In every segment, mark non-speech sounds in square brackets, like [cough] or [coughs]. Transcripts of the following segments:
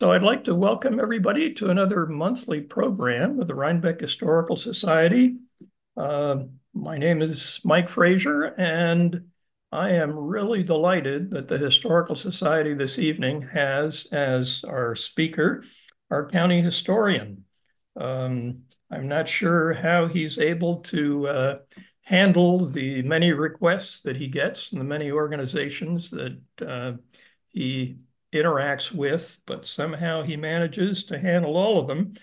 So I'd like to welcome everybody to another monthly program of the Rhinebeck Historical Society. Uh, my name is Mike Frazier, and I am really delighted that the Historical Society this evening has as our speaker our county historian. Um, I'm not sure how he's able to uh, handle the many requests that he gets and the many organizations that uh, he interacts with, but somehow he manages to handle all of them.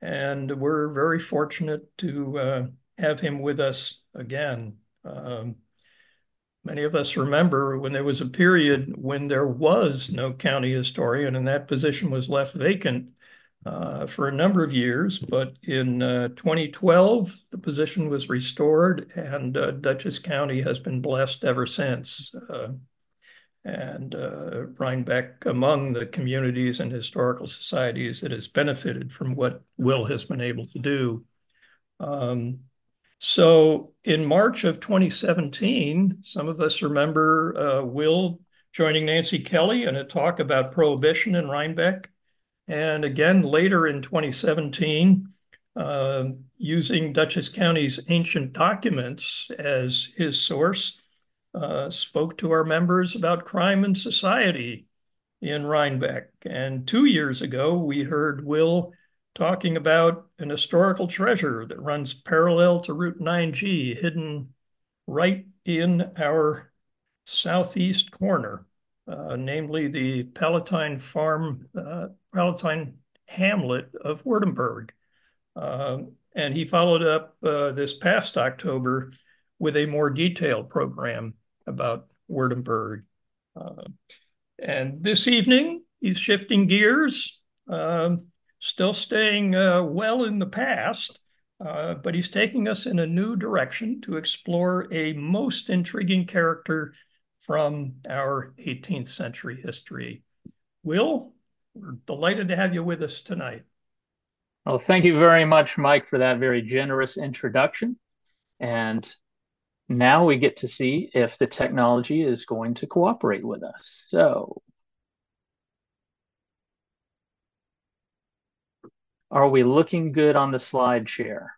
And we're very fortunate to uh, have him with us again. Um, many of us remember when there was a period when there was no county historian and that position was left vacant uh, for a number of years. But in uh, 2012, the position was restored and uh, Dutchess County has been blessed ever since. And uh, Rhinebeck among the communities and historical societies that has benefited from what Will has been able to do. Um, so in March of 2017, some of us remember uh, Will joining Nancy Kelly in a talk about prohibition in Rhinebeck. And again, later in 2017, uh, using Dutchess County's ancient documents as his source, uh, spoke to our members about crime and society in Rhinebeck. And two years ago, we heard Will talking about an historical treasure that runs parallel to Route 9G, hidden right in our southeast corner, uh, namely the Palatine Farm, uh, Palatine hamlet of Wurtemberg. Uh, and he followed up uh, this past October with a more detailed program about Wurtemberg. Uh, and this evening, he's shifting gears, uh, still staying uh, well in the past, uh, but he's taking us in a new direction to explore a most intriguing character from our 18th century history. Will, we're delighted to have you with us tonight. Well, thank you very much, Mike, for that very generous introduction. And now we get to see if the technology is going to cooperate with us. So are we looking good on the slide share?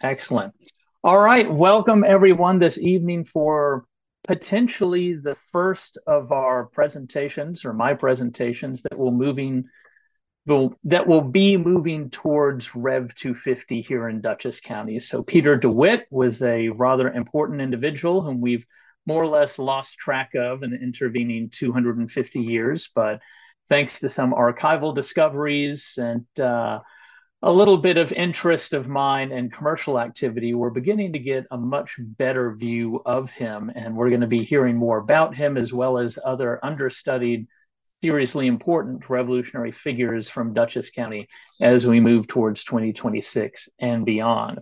Excellent. All right, welcome everyone this evening for potentially the first of our presentations or my presentations that will moving will that will be moving towards Rev 250 here in Dutchess County. So Peter DeWitt was a rather important individual whom we've more or less lost track of in the intervening 250 years, but thanks to some archival discoveries and uh, a little bit of interest of mine and commercial activity, we're beginning to get a much better view of him. And we're going to be hearing more about him as well as other understudied seriously important revolutionary figures from Dutchess County as we move towards 2026 and beyond.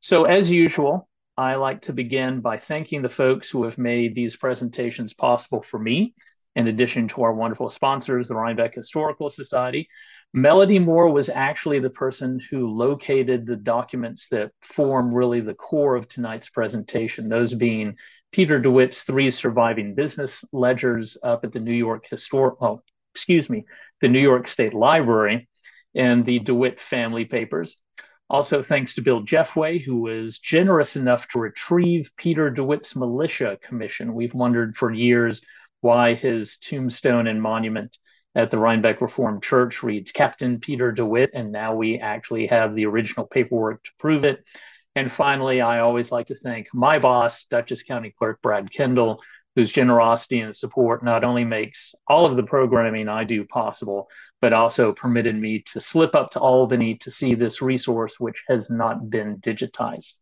So, as usual, I like to begin by thanking the folks who have made these presentations possible for me, in addition to our wonderful sponsors, the Rhinebeck Historical Society. Melody Moore was actually the person who located the documents that form really the core of tonight's presentation, those being Peter DeWitt's three surviving business ledgers up at the New York Historic, oh, excuse me, the New York State Library and the DeWitt family papers. Also, thanks to Bill Jeffway, who was generous enough to retrieve Peter DeWitt's militia commission. We've wondered for years why his tombstone and monument at the Rhinebeck Reformed Church reads Captain Peter DeWitt, and now we actually have the original paperwork to prove it. And finally, I always like to thank my boss, Dutchess County Clerk Brad Kendall, whose generosity and support not only makes all of the programming I do possible, but also permitted me to slip up to Albany to see this resource, which has not been digitized.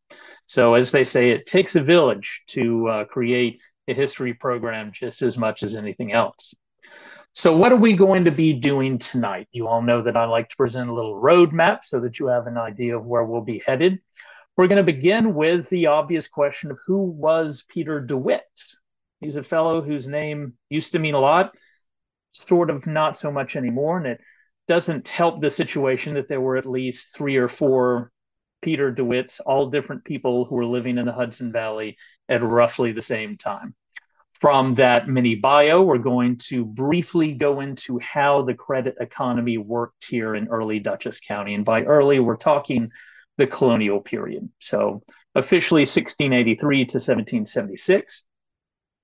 So, as they say, it takes a village to uh, create a history program just as much as anything else. So, what are we going to be doing tonight? You all know that I like to present a little roadmap so that you have an idea of where we'll be headed. We're going to begin with the obvious question of who was Peter DeWitt? He's a fellow whose name used to mean a lot, sort of not so much anymore. And it doesn't help the situation that there were at least three or four Peter DeWitts, all different people who were living in the Hudson Valley at roughly the same time. From that mini bio, we're going to briefly go into how the credit economy worked here in early Dutchess County. And by early, we're talking the colonial period. So officially 1683 to 1776.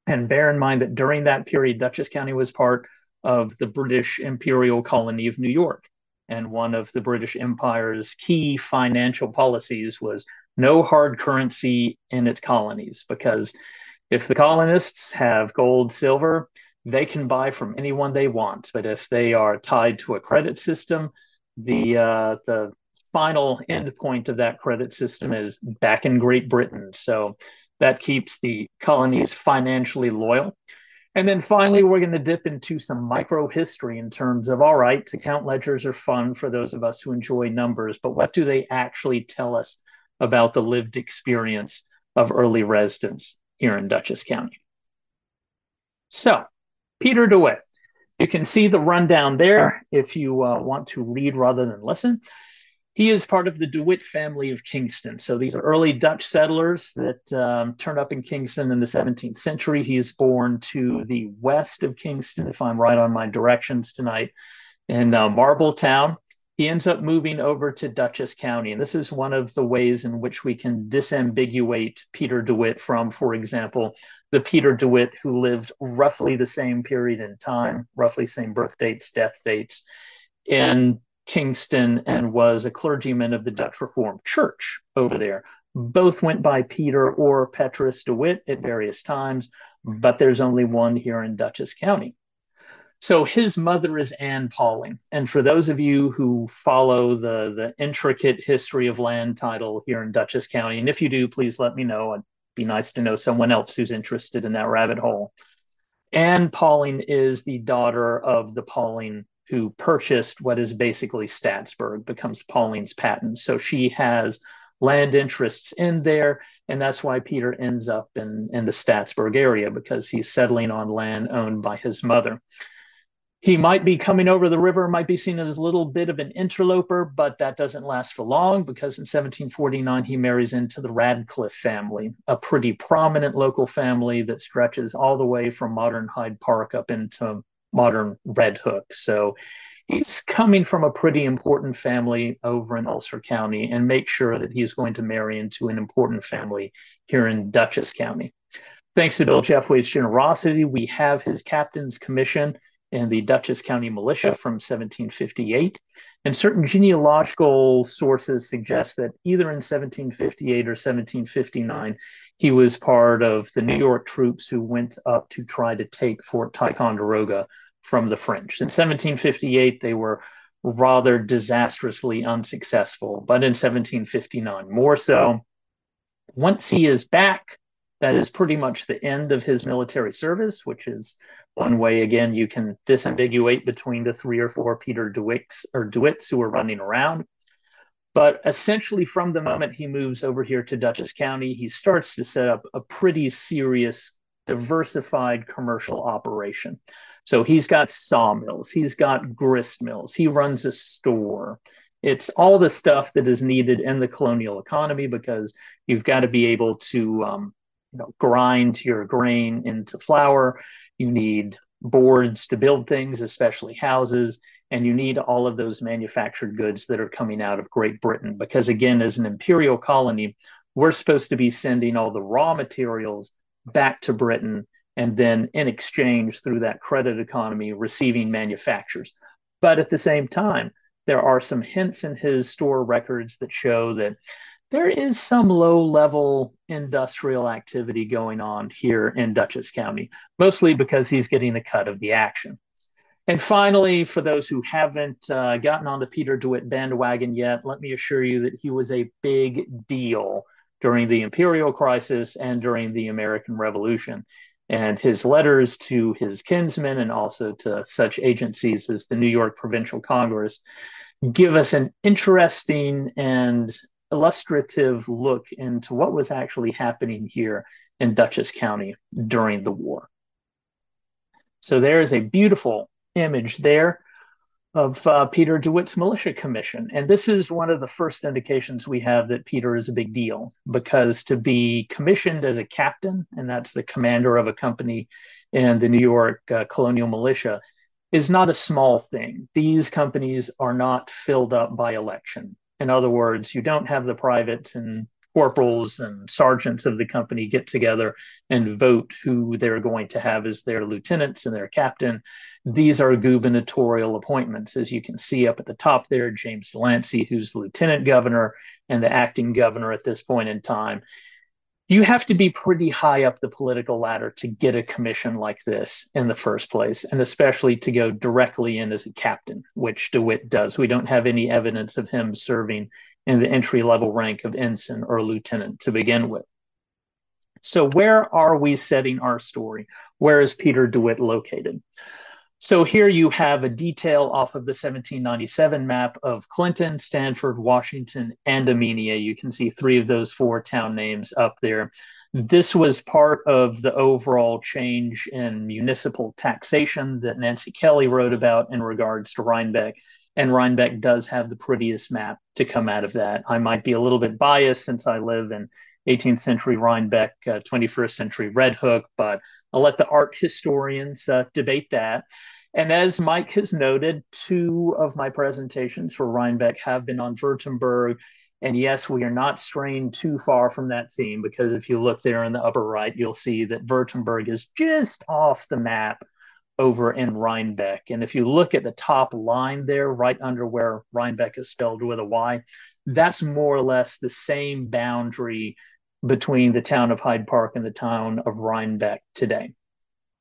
And bear in mind that during that period, Dutchess County was part of the British imperial colony of New York. And one of the British Empire's key financial policies was no hard currency in its colonies because if the colonists have gold, silver, they can buy from anyone they want. But if they are tied to a credit system, the uh, the final end point of that credit system is back in Great Britain. So that keeps the colonies financially loyal. And then finally, we're going to dip into some micro history in terms of all right, account ledgers are fun for those of us who enjoy numbers, but what do they actually tell us about the lived experience of early residents? Here in Dutchess County. So, Peter DeWitt. You can see the rundown there if you uh, want to read rather than listen. He is part of the DeWitt family of Kingston. So these are early Dutch settlers that um, turned up in Kingston in the 17th century. He is born to the west of Kingston, if I'm right on my directions tonight, in uh, Marbletown he ends up moving over to Dutchess County. And this is one of the ways in which we can disambiguate Peter DeWitt from, for example, the Peter DeWitt who lived roughly the same period in time, roughly same birth dates, death dates in Kingston, and was a clergyman of the Dutch Reformed Church over there. Both went by Peter or Petrus DeWitt at various times, but there's only one here in Dutchess County. So his mother is Anne Pawling. And for those of you who follow the, the intricate history of land title here in Dutchess County, and if you do, please let me know. It'd be nice to know someone else who's interested in that rabbit hole. Anne Pawling is the daughter of the Pawling who purchased what is basically Staatsburg, becomes Pawling's patent. So she has land interests in there. And that's why Peter ends up in, in the Staatsburg area because he's settling on land owned by his mother. He might be coming over the river, might be seen as a little bit of an interloper, but that doesn't last for long because in 1749 he marries into the Radcliffe family, a pretty prominent local family that stretches all the way from modern Hyde Park up into modern Red Hook. So he's coming from a pretty important family over in Ulster County and make sure that he's going to marry into an important family here in Dutchess County. Thanks to Bill Jeffway's generosity, we have his captain's commission and the Dutchess County Militia from 1758. And certain genealogical sources suggest that either in 1758 or 1759, he was part of the New York troops who went up to try to take Fort Ticonderoga from the French. In 1758, they were rather disastrously unsuccessful, but in 1759, more so. Once he is back, that is pretty much the end of his military service, which is one way, again, you can disambiguate between the three or four Peter DeWicks or DeWitts who are running around. But essentially, from the moment he moves over here to Dutchess County, he starts to set up a pretty serious, diversified commercial operation. So he's got sawmills, he's got grist mills, he runs a store. It's all the stuff that is needed in the colonial economy because you've got to be able to um, you know, grind your grain into flour. You need boards to build things, especially houses, and you need all of those manufactured goods that are coming out of Great Britain. Because again, as an imperial colony, we're supposed to be sending all the raw materials back to Britain and then in exchange through that credit economy receiving manufactures. But at the same time, there are some hints in his store records that show that there is some low level industrial activity going on here in Dutchess County, mostly because he's getting a cut of the action. And finally, for those who haven't uh, gotten on the Peter DeWitt bandwagon yet, let me assure you that he was a big deal during the imperial crisis and during the American Revolution. And his letters to his kinsmen and also to such agencies as the New York Provincial Congress give us an interesting and illustrative look into what was actually happening here in Dutchess County during the war. So there is a beautiful image there of uh, Peter DeWitt's militia commission. And this is one of the first indications we have that Peter is a big deal because to be commissioned as a captain, and that's the commander of a company in the New York uh, colonial militia, is not a small thing. These companies are not filled up by election. In other words, you don't have the privates and corporals and sergeants of the company get together and vote who they're going to have as their lieutenants and their captain. These are gubernatorial appointments, as you can see up at the top there. James Delancey, who's the lieutenant governor and the acting governor at this point in time. You have to be pretty high up the political ladder to get a commission like this in the first place, and especially to go directly in as a captain, which DeWitt does. We don't have any evidence of him serving in the entry level rank of ensign or lieutenant to begin with. So, where are we setting our story? Where is Peter DeWitt located? So, here you have a detail off of the 1797 map of Clinton, Stanford, Washington, and Amenia. You can see three of those four town names up there. This was part of the overall change in municipal taxation that Nancy Kelly wrote about in regards to Rhinebeck and Rhinebeck does have the prettiest map to come out of that. I might be a little bit biased since I live in 18th century Rhinebeck, uh, 21st century Red Hook, but I'll let the art historians uh, debate that. And as Mike has noted, two of my presentations for Rhinebeck have been on Württemberg. And yes, we are not straying too far from that theme because if you look there in the upper right, you'll see that Württemberg is just off the map over in Rhinebeck. And if you look at the top line there, right under where Rhinebeck is spelled with a Y, that's more or less the same boundary between the town of Hyde Park and the town of Rhinebeck today.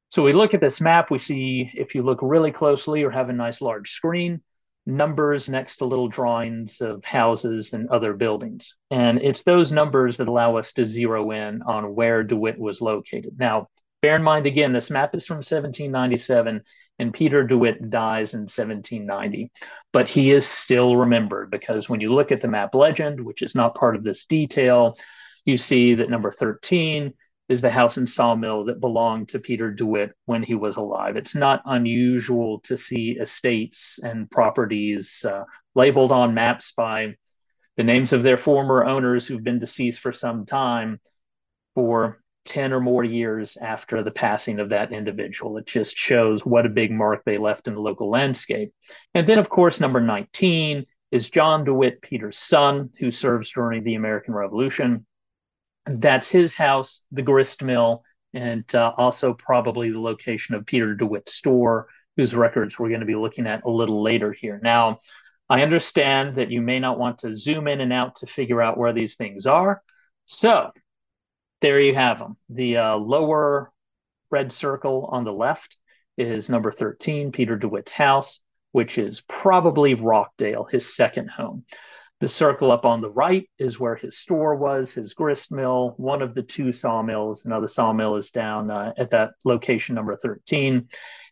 So we look at this map, we see if you look really closely or have a nice large screen, numbers next to little drawings of houses and other buildings. And it's those numbers that allow us to zero in on where DeWitt was located. Now, Bear in mind again, this map is from 1797 and Peter DeWitt dies in 1790. But he is still remembered because when you look at the map legend, which is not part of this detail, you see that number 13 is the house and sawmill that belonged to Peter DeWitt when he was alive. It's not unusual to see estates and properties uh, labeled on maps by the names of their former owners who've been deceased for some time for 10 or more years after the passing of that individual. It just shows what a big mark they left in the local landscape. And then, of course, number 19 is John DeWitt, Peter's son, who serves during the American Revolution. That's his house, the grist mill, and uh, also probably the location of Peter DeWitt's store, whose records we're going to be looking at a little later here. Now, I understand that you may not want to zoom in and out to figure out where these things are. So there you have them. The uh, lower red circle on the left is number 13, Peter DeWitt's house, which is probably Rockdale, his second home. The circle up on the right is where his store was, his grist mill, one of the two sawmills. Another sawmill is down uh, at that location, number 13.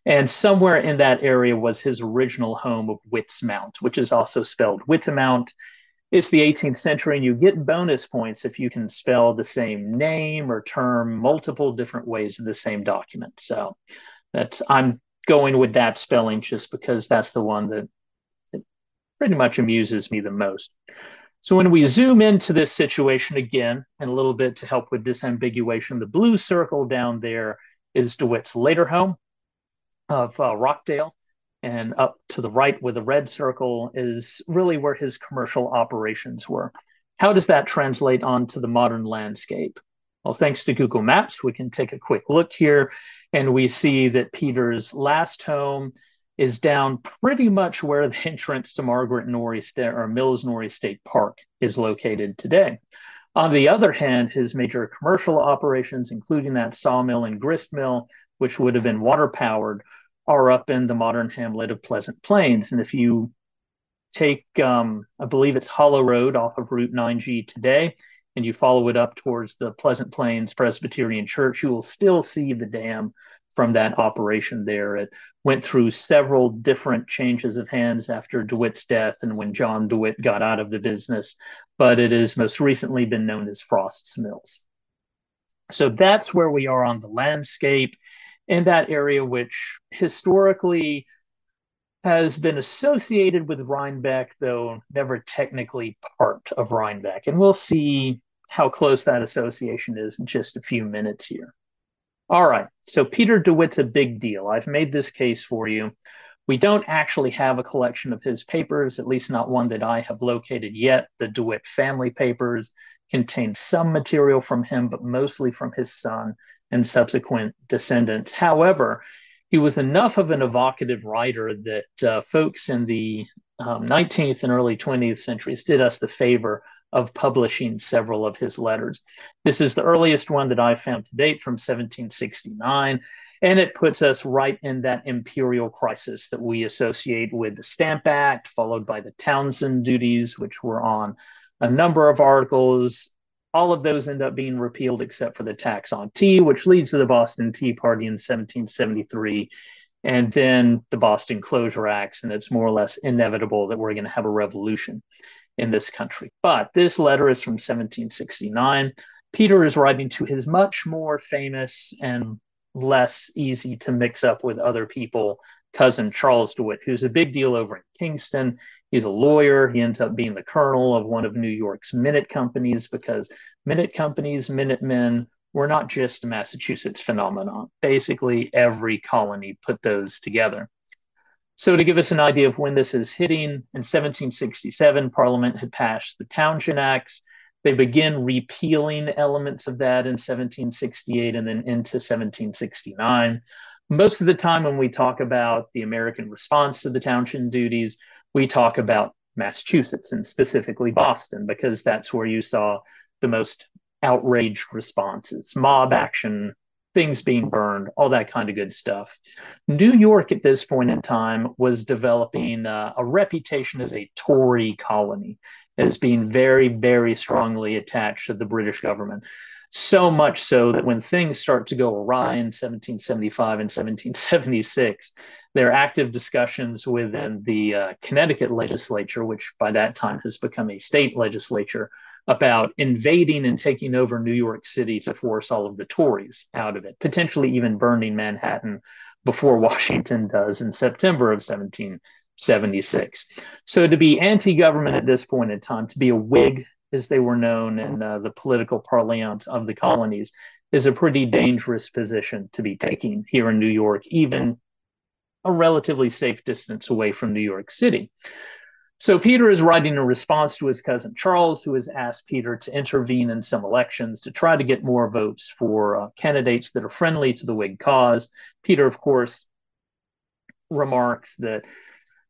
And somewhere in that area was his original home of Wittsmount, which is also spelled Witsamount it's the 18th century and you get bonus points if you can spell the same name or term multiple different ways in the same document. So that's I'm going with that spelling just because that's the one that pretty much amuses me the most. So when we zoom into this situation again, and a little bit to help with disambiguation, the blue circle down there is DeWitt's later home of uh, Rockdale and up to the right with a red circle is really where his commercial operations were. How does that translate onto the modern landscape? Well, thanks to Google Maps, we can take a quick look here and we see that Peter's last home is down pretty much where the entrance to Margaret Norrie State or Mills Norrie State Park is located today. On the other hand, his major commercial operations, including that sawmill and grist mill, which would have been water powered, are up in the modern hamlet of Pleasant Plains. And if you take, um, I believe it's Hollow Road off of Route 9G today, and you follow it up towards the Pleasant Plains Presbyterian Church, you will still see the dam from that operation there. It went through several different changes of hands after DeWitt's death and when John DeWitt got out of the business, but it has most recently been known as Frost's Mills. So that's where we are on the landscape in that area, which historically has been associated with Rhinebeck, though never technically part of Rhinebeck. And we'll see how close that association is in just a few minutes here. All right, so Peter DeWitt's a big deal. I've made this case for you. We don't actually have a collection of his papers, at least not one that I have located yet. The DeWitt family papers contain some material from him, but mostly from his son and subsequent descendants. However, he was enough of an evocative writer that uh, folks in the um, 19th and early 20th centuries did us the favor of publishing several of his letters. This is the earliest one that I found to date from 1769, and it puts us right in that imperial crisis that we associate with the Stamp Act, followed by the Townshend duties, which were on a number of articles. All of those end up being repealed except for the tax on tea, which leads to the Boston Tea Party in 1773 and then the Boston Closure Acts, and it's more or less inevitable that we're going to have a revolution in this country. But this letter is from 1769. Peter is writing to his much more famous and less easy to mix up with other people cousin Charles DeWitt, who's a big deal over in Kingston. He's a lawyer. He ends up being the colonel of one of New York's minute companies because minute companies, Minutemen, were not just a Massachusetts phenomenon. Basically, every colony put those together. So, to give us an idea of when this is hitting, in 1767, Parliament had passed the Townshend Acts. They begin repealing elements of that in 1768 and then into 1769. Most of the time, when we talk about the American response to the Townshend duties, we talk about Massachusetts and specifically Boston, because that's where you saw the most outraged responses, mob action, things being burned, all that kind of good stuff. New York at this point in time was developing uh, a reputation as a Tory colony, as being very, very strongly attached to the British government. So much so that when things start to go awry in 1775 and 1776, there are active discussions within the uh, Connecticut legislature, which by that time has become a state legislature, about invading and taking over New York City to force all of the Tories out of it, potentially even burning Manhattan before [laughs] Washington does in September of 1776. So to be anti government at this point in time, to be a Whig, as they were known in uh, the political parlance of the colonies, is a pretty dangerous position to be taking here in New York, even a relatively safe distance away from New York City. So Peter is writing a response to his cousin Charles, who has asked Peter to intervene in some elections to try to get more votes for uh, candidates that are friendly to the Whig cause. Peter, of course, remarks that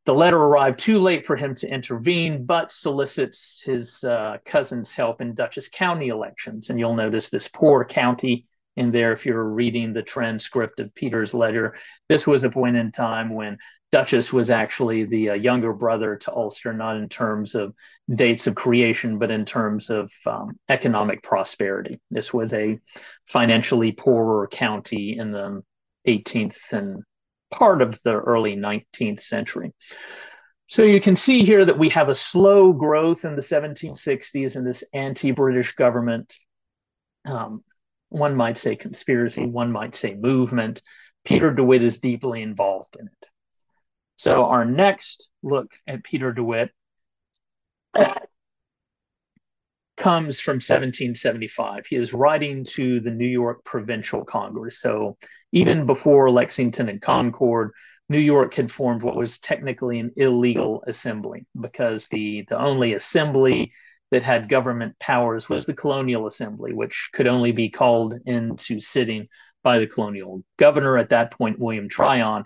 the letter arrived too late for him to intervene, but solicits his uh, cousin's help in Dutchess County elections. And you'll notice this poor county in there if you're reading the transcript of Peter's letter. This was a point in time when Dutchess was actually the uh, younger brother to Ulster, not in terms of dates of creation, but in terms of um, economic prosperity. This was a financially poorer county in the 18th and part of the early 19th century. So you can see here that we have a slow growth in the 1760s in this anti British government. Um, one might say conspiracy, one might say movement. Peter DeWitt is deeply involved in it. So our next look at Peter DeWitt [coughs] comes from 1775. He is writing to the New York Provincial Congress. So even before Lexington and Concord, New York had formed what was technically an illegal assembly because the, the only assembly that had government powers was the colonial assembly, which could only be called into sitting by the colonial governor at that point, William Tryon,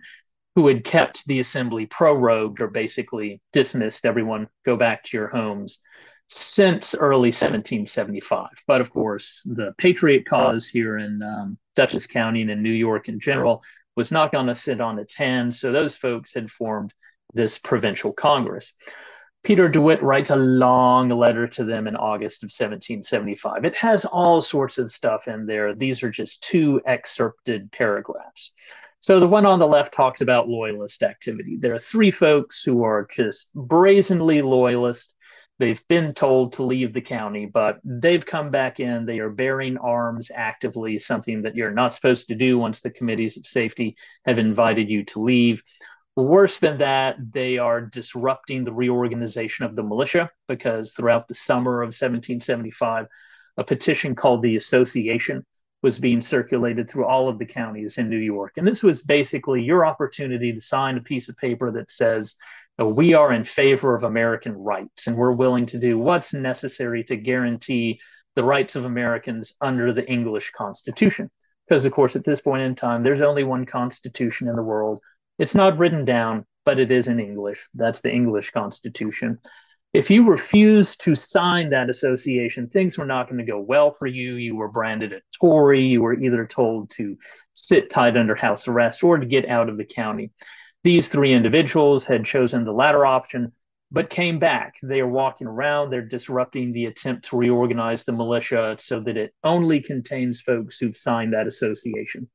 who had kept the assembly prorogued or basically dismissed everyone, go back to your homes since early 1775. But of course, the patriot cause here in um, Dutchess County and in New York in general was not going to sit on its hands. So those folks had formed this provincial Congress. Peter DeWitt writes a long letter to them in August of 1775. It has all sorts of stuff in there. These are just two excerpted paragraphs. So the one on the left talks about loyalist activity. There are three folks who are just brazenly loyalist. They've been told to leave the county, but they've come back in. They are bearing arms actively, something that you're not supposed to do once the committees of safety have invited you to leave. Worse than that, they are disrupting the reorganization of the militia because throughout the summer of 1775, a petition called the Association was being circulated through all of the counties in New York. And this was basically your opportunity to sign a piece of paper that says, uh, we are in favor of American rights and we're willing to do what's necessary to guarantee the rights of Americans under the English Constitution. Because, of course, at this point in time, there's only one Constitution in the world. It's not written down, but it is in English. That's the English Constitution. If you refuse to sign that association, things were not going to go well for you. You were branded a Tory. You were either told to sit tight under house arrest or to get out of the county. These three individuals had chosen the latter option, but came back. They are walking around, they're disrupting the attempt to reorganize the militia so that it only contains folks who've signed that association.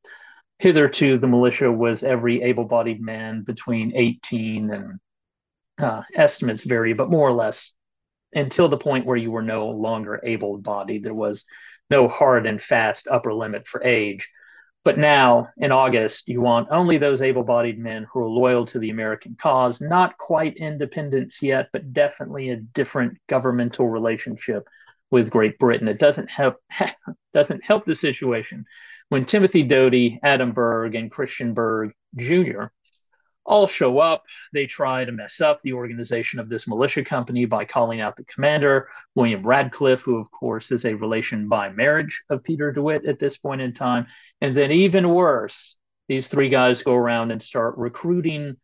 Hitherto, the militia was every able bodied man between 18 and uh, estimates vary, but more or less until the point where you were no longer able bodied. There was no hard and fast upper limit for age. But now, in August, you want only those able bodied men who are loyal to the American cause, not quite independence yet, but definitely a different governmental relationship with Great Britain. It doesn't help, [laughs] doesn't help the situation when Timothy Doty, Adam Berg, and Christian Berg Jr all show up. They try to mess up the organization of this militia company by calling out the commander, William Radcliffe, who, of course, is a relation by marriage of Peter DeWitt at this point in time. And then, even worse, these three guys go around and start recruiting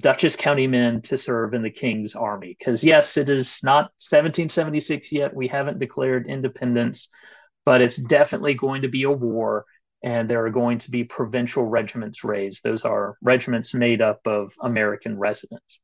Dutchess County men to serve in the King's Army. Because, yes, it is not 1776 yet. We haven't declared independence, but it's definitely going to be a war and there are going to be provincial regiments raised. Those are regiments made up of American residents.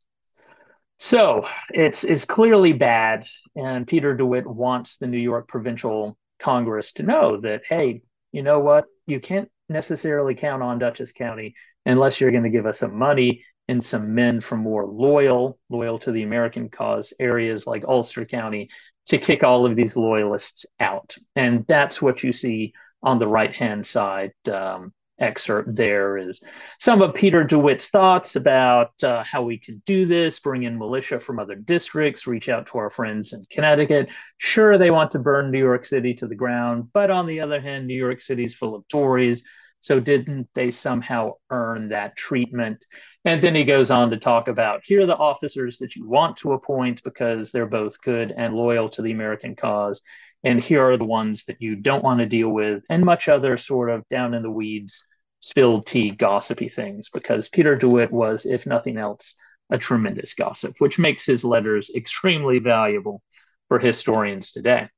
So it's, it's clearly bad, and Peter DeWitt wants the New York Provincial Congress to know that, hey, you know what? You can't necessarily count on Dutchess County unless you're going to give us some money and some men from more loyal, loyal to the American cause areas like Ulster County to kick all of these loyalists out. And that's what you see on the right hand side um, excerpt there is some of Peter DeWitt's thoughts about uh, how we can do this, bring in militia from other districts, reach out to our friends in Connecticut. Sure, they want to burn New York City to the ground, but on the other hand, New York City's full of Tories. So didn't they somehow earn that treatment? And then he goes on to talk about here are the officers that you want to appoint because they're both good and loyal to the American cause and here are the ones that you don't want to deal with, and much other sort of down in the weeds, spilled tea, gossipy things, because Peter DeWitt was, if nothing else, a tremendous gossip, which makes his letters extremely valuable for historians today.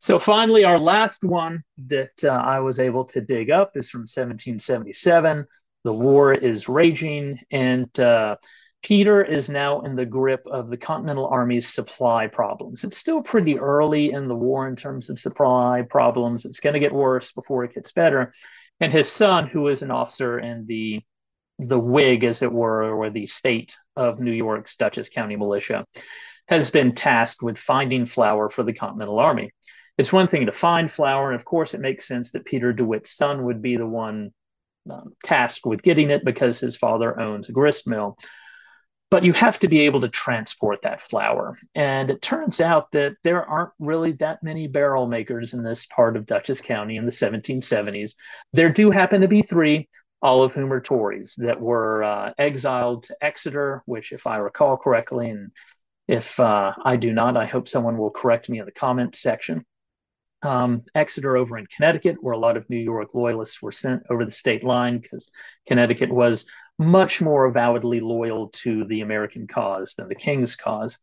So, finally, our last one that uh, I was able to dig up is from 1777. The war is raging, and uh, Peter is now in the grip of the Continental Army's supply problems. It's still pretty early in the war in terms of supply problems. It's going to get worse before it gets better. And his son, who is an officer in the the Whig, as it were, or the state of New York's Dutchess County Militia, has been tasked with finding flour for the Continental Army. It's one thing to find flour, and of course, it makes sense that Peter DeWitt's son would be the one um, tasked with getting it because his father owns a grist mill but you have to be able to transport that flour. And it turns out that there aren't really that many barrel makers in this part of Dutchess County in the 1770s. There do happen to be three, all of whom are Tories that were uh, exiled to Exeter, which, if I recall correctly, and if uh, I do not, I hope someone will correct me in the comments section. Um, Exeter over in Connecticut, where a lot of New York loyalists were sent over the state line because Connecticut was much more avowedly loyal to the American cause than the King's cause.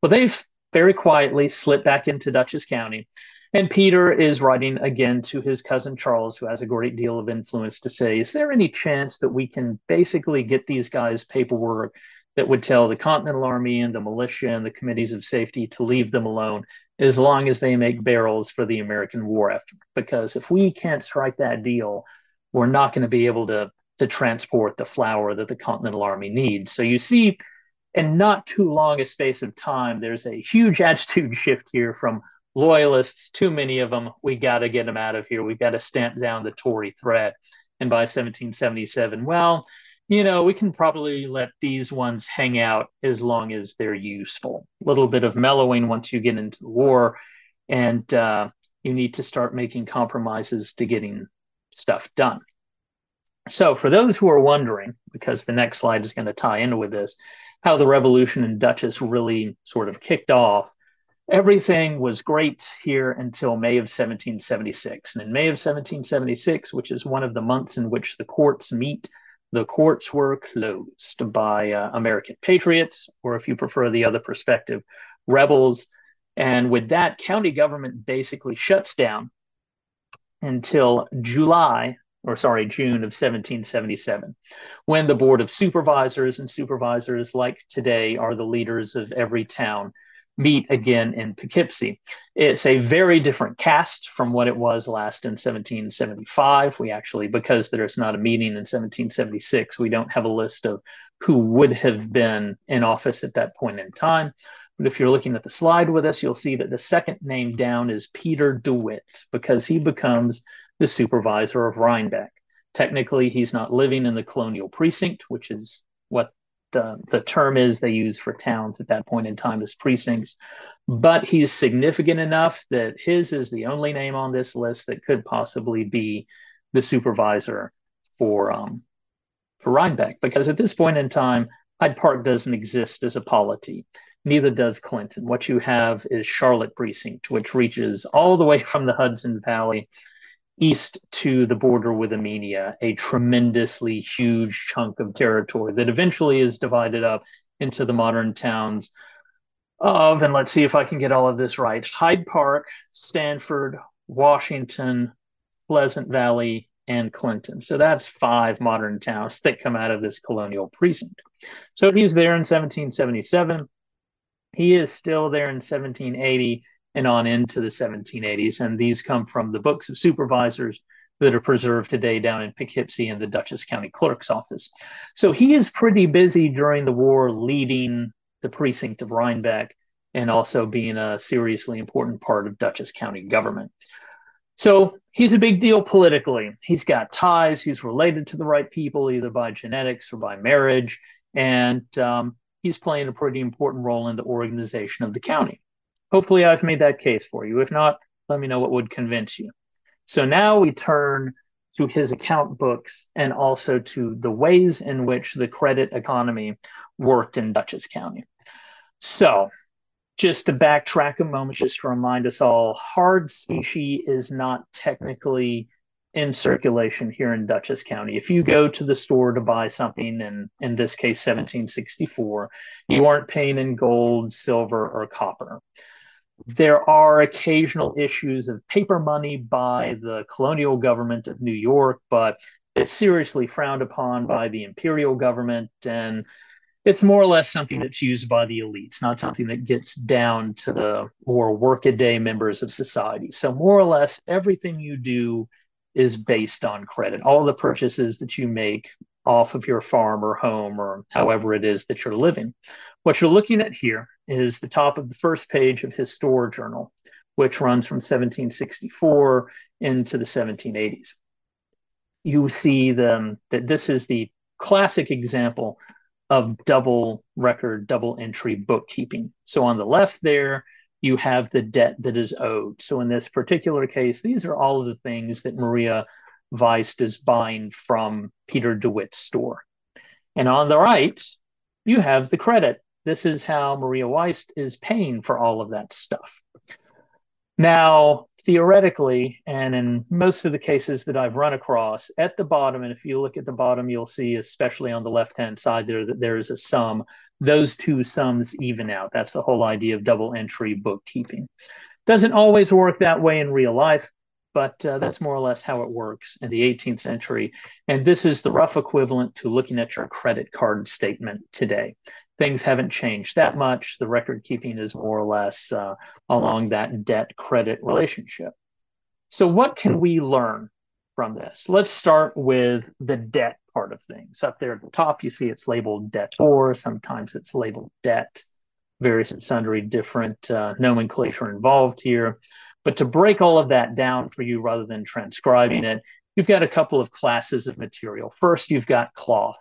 But they've very quietly slipped back into Dutchess County. And Peter is writing again to his cousin Charles, who has a great deal of influence, to say, Is there any chance that we can basically get these guys paperwork that would tell the Continental Army and the militia and the committees of safety to leave them alone as long as they make barrels for the American war effort? Because if we can't strike that deal, we're not going to be able to to transport the flour that the Continental Army needs. So you see, in not too long a space of time, there's a huge [laughs] attitude shift here from loyalists, too many of them. We got to get them out of here. We've got to stamp down the Tory threat. And by 1777, well, you know, we can probably let these ones hang out as long as they're useful. A little bit of mellowing once you get into the war, and uh, you need to start making compromises to getting stuff done. So, for those who are wondering, because the next slide is going to tie in with this, how the revolution in Dutchess really sort of kicked off, everything was great here until May of 1776. And in May of 1776, which is one of the months in which the courts meet, the courts were closed by uh, American patriots, or if you prefer the other perspective, rebels. And with that, county government basically shuts down until July, or sorry, June of 1777, when the Board of Supervisors and supervisors like today are the leaders of every town meet again in Poughkeepsie. It's a very different cast from what it was last in 1775. We actually, because there's not a meeting in 1776, we don't have a list of who would have been in office at that point in time. But if you're looking at the slide with us, you'll see that the second name down is Peter DeWitt because he becomes the supervisor of Rhinebeck. Technically, he's not living in the colonial precinct, which is what the, the term is they use for towns at that point in time as precincts. But he's significant enough that his is the only name on this list that could possibly be the supervisor for um, for Rhinebeck, because at this point in time, Hyde Park doesn't exist as a polity. Neither does Clinton. What you have is Charlotte Precinct, which reaches all the way from the Hudson Valley east to the border with Amenia, a tremendously huge chunk of territory that eventually is divided up into the modern towns of, and let's see if I can get all of this right Hyde Park, Stanford, Washington, Pleasant Valley, and Clinton. So that's five modern towns that come out of this colonial precinct. So he's there in 1777. He is still there in 1780 and on into the 1780s. And these come from the books of supervisors that are preserved today down in Poughkeepsie in the Dutchess County Clerk's office. So he is pretty busy during the war leading the precinct of Rhinebeck and also being a seriously important part of Dutchess County government. So he's a big deal politically. He's got ties, he's related to the right people, either by genetics or by marriage, and um, he's playing a pretty important role in the organization of the county. Hopefully, I've made that case for you. If not, let me know what would convince you. So now we turn to his account books and also to the ways in which the credit economy worked in Dutchess County. So, just to backtrack a moment, just to remind us all, hard specie is not technically in circulation here in Dutchess County. If you go to the store to buy something, in in this case 1764, you aren't paying in gold, silver, or copper. There are occasional issues of paper money by the colonial government of New York, but it's seriously frowned upon by the imperial government. And it's more or less something that's used by the elites, not something that gets down to the more workaday members of society. So, more or less, everything you do is based on credit. All the purchases that you make off of your farm or home or however it is that you're living. What you're looking at here is the top of the first page of his store journal, which runs from 1764 into the 1780s. You see the, that this is the classic example of double record, double entry bookkeeping. So on the left there, you have the debt that is owed. So in this particular case, these are all of the things that Maria Weist is buying from Peter DeWitt's store. And on the right, you have the credit this is how Maria Weist is paying for all of that stuff. Now, theoretically, and in most of the cases that I've run across, at the bottom, and if you look at the bottom, you'll see, especially on the left hand side there, that there is a sum. Those two sums even out. That's the whole idea of double entry bookkeeping. Doesn't always work that way in real life, but uh, that's more or less how it works in the 18th century. And this is the rough equivalent to looking at your credit card statement today things haven't changed that much. The record keeping is more or less uh, along that debt credit relationship. So, what can we learn from this? Let's start with the debt part of things. Up there at the top, you see it's labeled debt or sometimes it's labeled debt. Various and sundry different uh, nomenclature involved here. But to break all of that down for you rather than transcribing it, you've got a couple of classes of material. First, you've got cloth.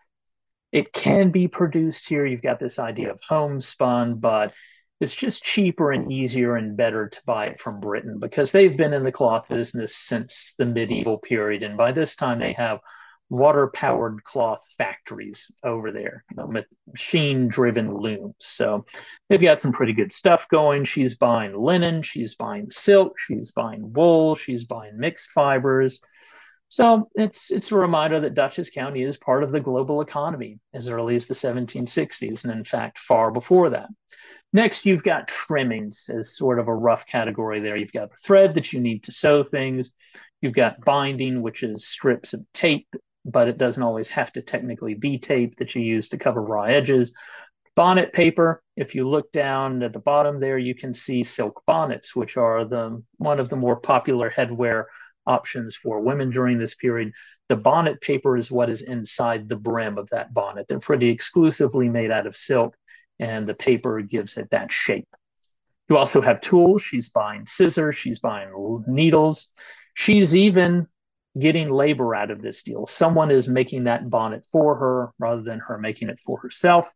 It can be produced here. You've got this idea of homespun, but it's just cheaper and easier and better to buy it from Britain because they've been in the cloth business since the medieval period. And by this time, they have water powered cloth factories over there, you know, machine driven looms. So they've got some pretty good stuff going. She's buying linen, she's buying silk, she's buying wool, she's buying mixed fibers. So it's it's a reminder that Dutchess County is part of the global economy as early as the 1760s, and in fact, far before that. Next, you've got trimmings as sort of a rough category there. You've got the thread that you need to sew things. You've got binding, which is strips of tape, but it doesn't always have to technically be tape that you use to cover raw edges. Bonnet paper, if you look down at the bottom there, you can see silk bonnets, which are the one of the more popular headwear options for women during this period. The bonnet paper is what is inside the brim of that bonnet. They're pretty exclusively made out of silk, and the paper gives it that shape. You also have tools. She's buying scissors, she's buying needles. She's even getting labor out of this deal. Someone is making that bonnet for her rather than her making it for herself.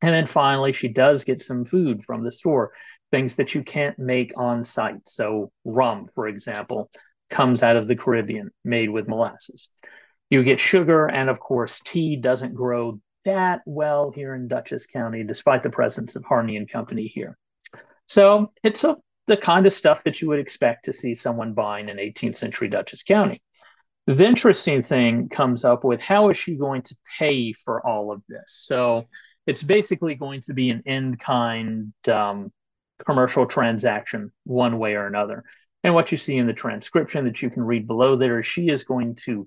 And then finally, she does get some food from the store, things that you can't make on site. So, rum, for example, comes out of the Caribbean, made with molasses. You get sugar, and of course, tea doesn't grow that well here in Dutchess County, despite the presence of Harney and Company here. So it's a, the kind of stuff that you would expect to see someone buying in 18th century Dutchess County. The interesting thing comes up with how is she going to pay for all of this? So it's basically going to be an in kind um, commercial transaction, one way or another. And what you see in the transcription that you can read below there is she is going to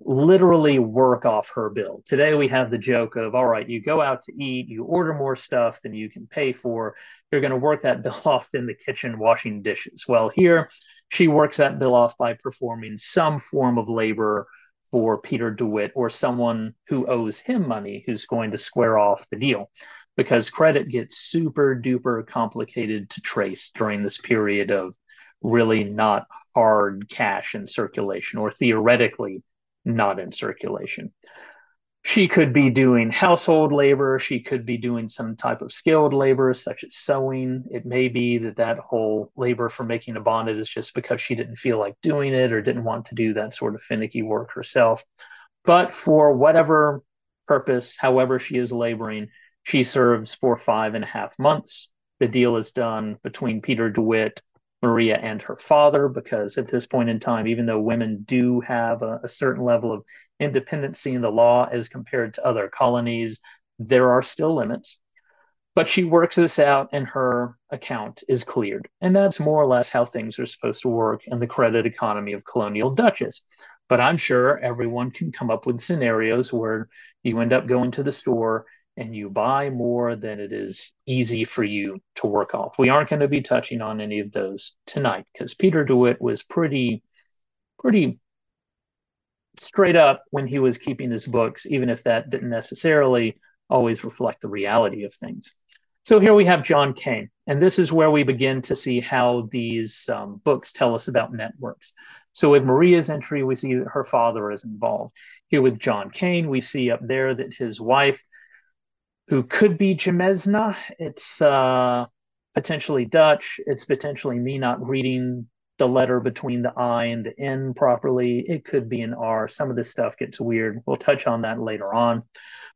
literally work off her bill. Today we have the joke of, all right, you go out to eat, you order more stuff than you can pay for. You're going to work that [laughs] bill off in the kitchen washing dishes. Well, here she works that bill off by performing some form of labor for Peter DeWitt or someone who owes him money who's going to square off the deal because credit gets super duper complicated to trace during this period of really not hard cash in circulation or theoretically not in circulation. She could be doing household labor. She could be doing some type of skilled labor, such as sewing. It may be that that whole labor for making a bonnet is just because she didn't feel like doing it or didn't want to do that sort of finicky work herself. But for whatever purpose, however she is laboring, she serves for five and a half months. The deal is done between Peter DeWitt Maria and her father, because at this point in time, even though women do have a, a certain level of independency in the law as compared to other colonies, there are still limits. But she works this out and her account is cleared. And that's more or less how things are supposed to work in the credit economy of colonial Dutchess. But I'm sure everyone can come up with scenarios where you end up going to the store and you buy more than it is easy for you to work off. We aren't going to be touching on any of those tonight because Peter DeWitt was pretty, pretty straight up when he was keeping his books, even if that didn't necessarily always reflect the reality of things. So here we have John Kane, and this is where we begin to see how these um, books tell us about networks. So with Maria's entry, we see that her father is involved. Here with John Kane, we see up there that his wife who could be Jemezna. It's uh, potentially Dutch. It's potentially me not reading the letter between the I and the N properly. It could be an R. Some of this stuff gets weird. We'll touch on that later on.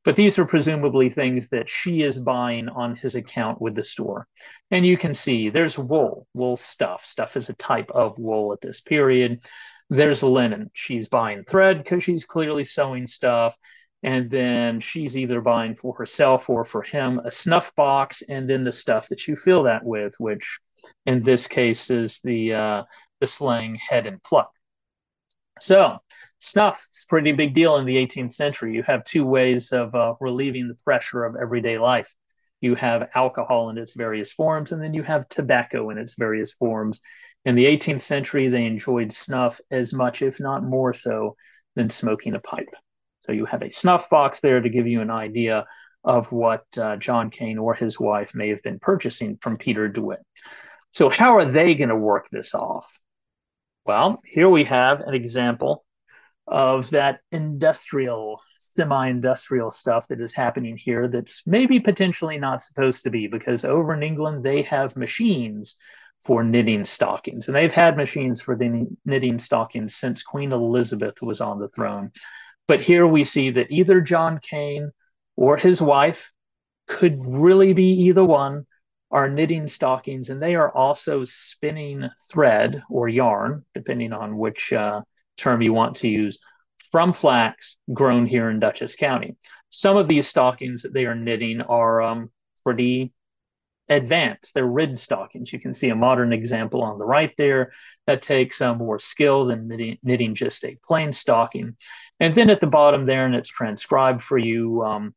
But these are presumably things that she is buying on his account with the store. And you can see there's wool, wool stuff. Stuff is a type of wool at this period. There's linen. She's buying thread because she's clearly sewing stuff and then she's either buying for herself or for him a snuff box and then the stuff that you fill that with which in this case is the uh, the slang head and pluck. So snuff is a pretty big deal in the 18th century. You have two ways of uh, relieving the pressure of everyday life. You have alcohol in its various forms and then you have tobacco in its various forms. In the 18th century they enjoyed snuff as much if not more so than smoking a pipe so you have a snuff box there to give you an idea of what uh, John Kane or his wife may have been purchasing from Peter DeWitt. So, how are they going to work this off? Well, here we have an example of that industrial, semi industrial stuff that is happening here that's maybe potentially not supposed to be because over in England, they have machines for knitting stockings. And they've had machines for knitting stockings since Queen Elizabeth was on the throne. But here we see that either John Kane or his wife could really be either one are knitting stockings and they are also spinning thread or yarn, depending on which uh, term you want to use, from flax grown here in Dutchess County. Some of these stockings that they are knitting are um, pretty advanced. They're rid stockings. You can see a modern example on the right there that takes uh, more skill than knitting, knitting, just a plain stocking. And then at the bottom there, and it's transcribed for you, um,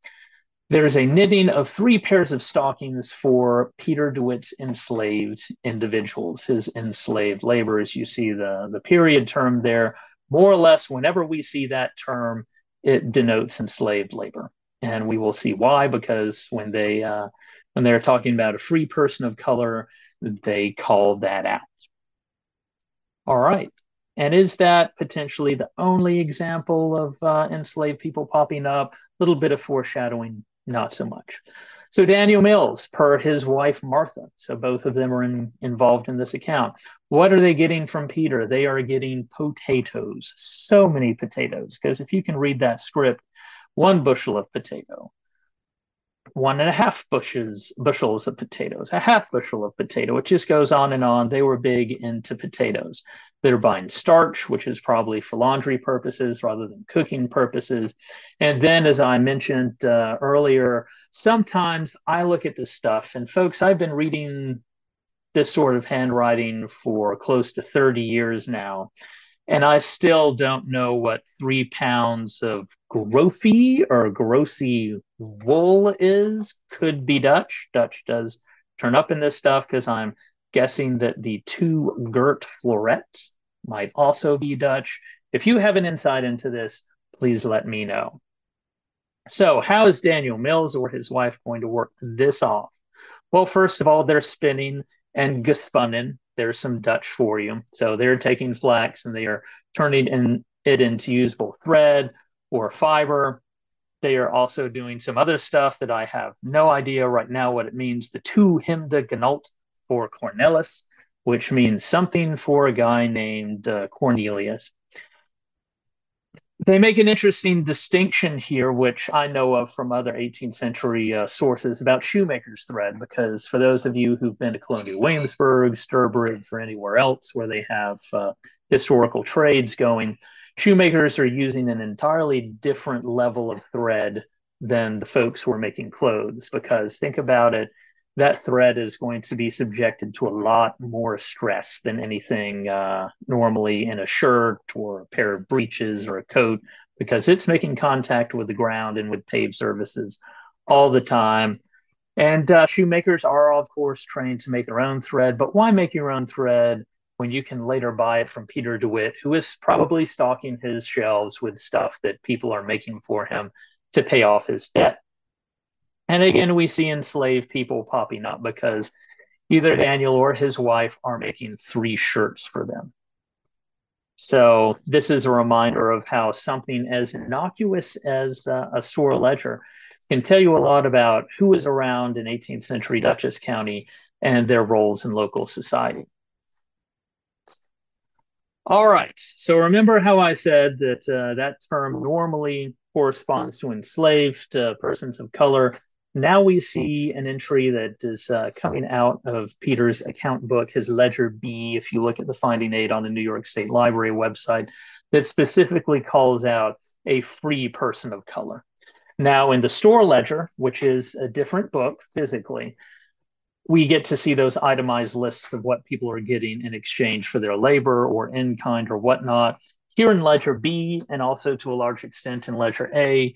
there's a knitting of three pairs of stockings for Peter DeWitt's enslaved individuals, his enslaved laborers. You see the, the period term there. More or less, whenever we see that term, it denotes enslaved labor. And we will see why, because when they uh, when they're talking about a free person of color, they call that out. All right. And is that potentially the only example of uh, enslaved people popping up? A little bit of foreshadowing, not so much. So Daniel Mills, per his wife Martha, so both of them are in, involved in this account. What are they getting from Peter? They are getting potatoes, so many potatoes. Because if you can read that script, one bushel of potato, one and a half bushes bushels of potatoes, a half bushel of potato. It just goes on and on. They were big into potatoes. They're buying starch, which is probably for laundry purposes rather than cooking purposes. And then, as I mentioned uh, earlier, sometimes I look at this stuff, and folks, I've been reading this sort of handwriting for close to 30 years now. And I still don't know what three pounds of grothy or grossy wool is. Could be Dutch. Dutch does turn up in this stuff because I'm guessing that the two girt floret might also be Dutch. If you have an insight into this, please let me know. So, how is Daniel Mills or his wife going to work this off? Well, first of all, they're spinning and gespunnen there's some Dutch for you. So they're taking flax and they are turning in, it into usable thread or fiber. They are also doing some other stuff that I have no idea right now what it means. The two hemde genult for Cornelis, which means something for a guy named uh, Cornelius they make an interesting distinction here, which I know of from other 18th century uh, sources about shoemaker's thread. Because for those of you who've been to Colonial Williamsburg, Sturbridge, or anywhere else where they have uh, historical trades going, shoemakers are using an entirely different level of thread than the folks who are making clothes. Because think about it, that thread is going to be subjected to a lot more stress than anything uh, normally in a shirt or a pair of breeches or a coat because it's making contact with the ground and with paved surfaces all the time. And uh, shoemakers are, of course, trained to make their own thread, but why make your own thread when you can later buy it from Peter DeWitt, who is probably stocking his shelves with stuff that people are making for him to pay off his debt? And again, we see enslaved people popping up because either Daniel or his wife are making three shirts for them. So this is a reminder of how something as innocuous as uh, a store ledger can tell you a lot about who was around in 18th century Dutchess County and their roles in local society. All right. So remember how I said that uh, that term normally corresponds to enslaved uh, persons of color now we see an entry that is uh, coming out of Peter's account book, his Ledger B. If you look at the finding aid on the New York State Library website, that specifically calls out a free person of color. Now, in the store ledger, which is a different book physically, we get to see those itemized lists of what people are getting in exchange for their labor or in kind or whatnot. Here in Ledger B, and also to a large extent in Ledger A,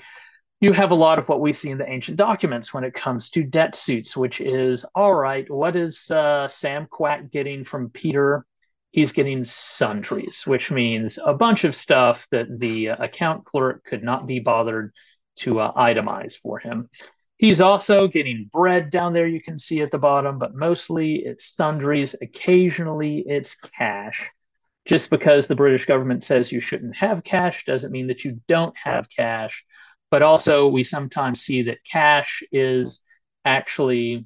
you have a lot of what we see in the ancient documents when it comes to debt suits, which is all right, what is uh, Sam Quack getting from Peter? He's getting sundries, which means a bunch of stuff that the account clerk could not be bothered to uh, itemize for him. He's also getting bread down there, you can see at the bottom, but mostly it's sundries. Occasionally it's cash. Just because the British government says you shouldn't have cash doesn't mean that you don't have cash. But also, we sometimes see that cash is actually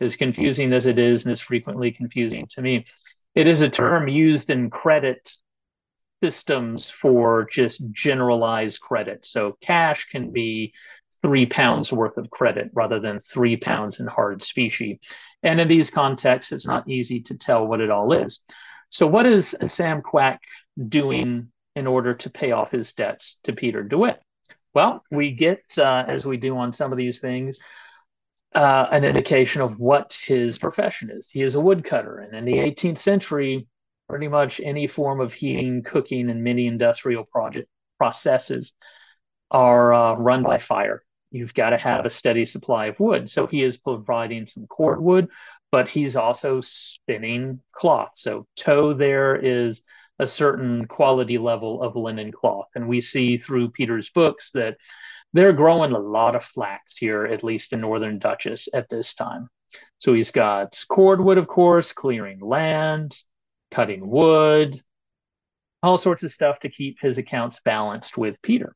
as confusing as it is, and is frequently confusing to me. It is a term used in credit systems for just generalized credit. So cash can be three pounds worth of credit rather than three pounds in hard specie. And in these contexts, it's not easy to tell what it all is. So, what is Sam Quack doing in order to pay off his debts to Peter DeWitt? Well, we get, uh, as we do on some of these things, uh, an indication of what his profession is. He is a woodcutter, and in the 18th century, pretty much any form of heating, cooking, and many industrial project processes are uh, run by fire. You've got to have a steady supply of wood. So he is providing some cordwood, but he's also spinning cloth. So tow there is a certain quality level of linen cloth. And we see through Peter's books that they're growing a lot of flax here, at least in northern Dutchess at this time. So he's got cordwood, of course, clearing land, cutting wood, all sorts of stuff to keep his accounts balanced with Peter.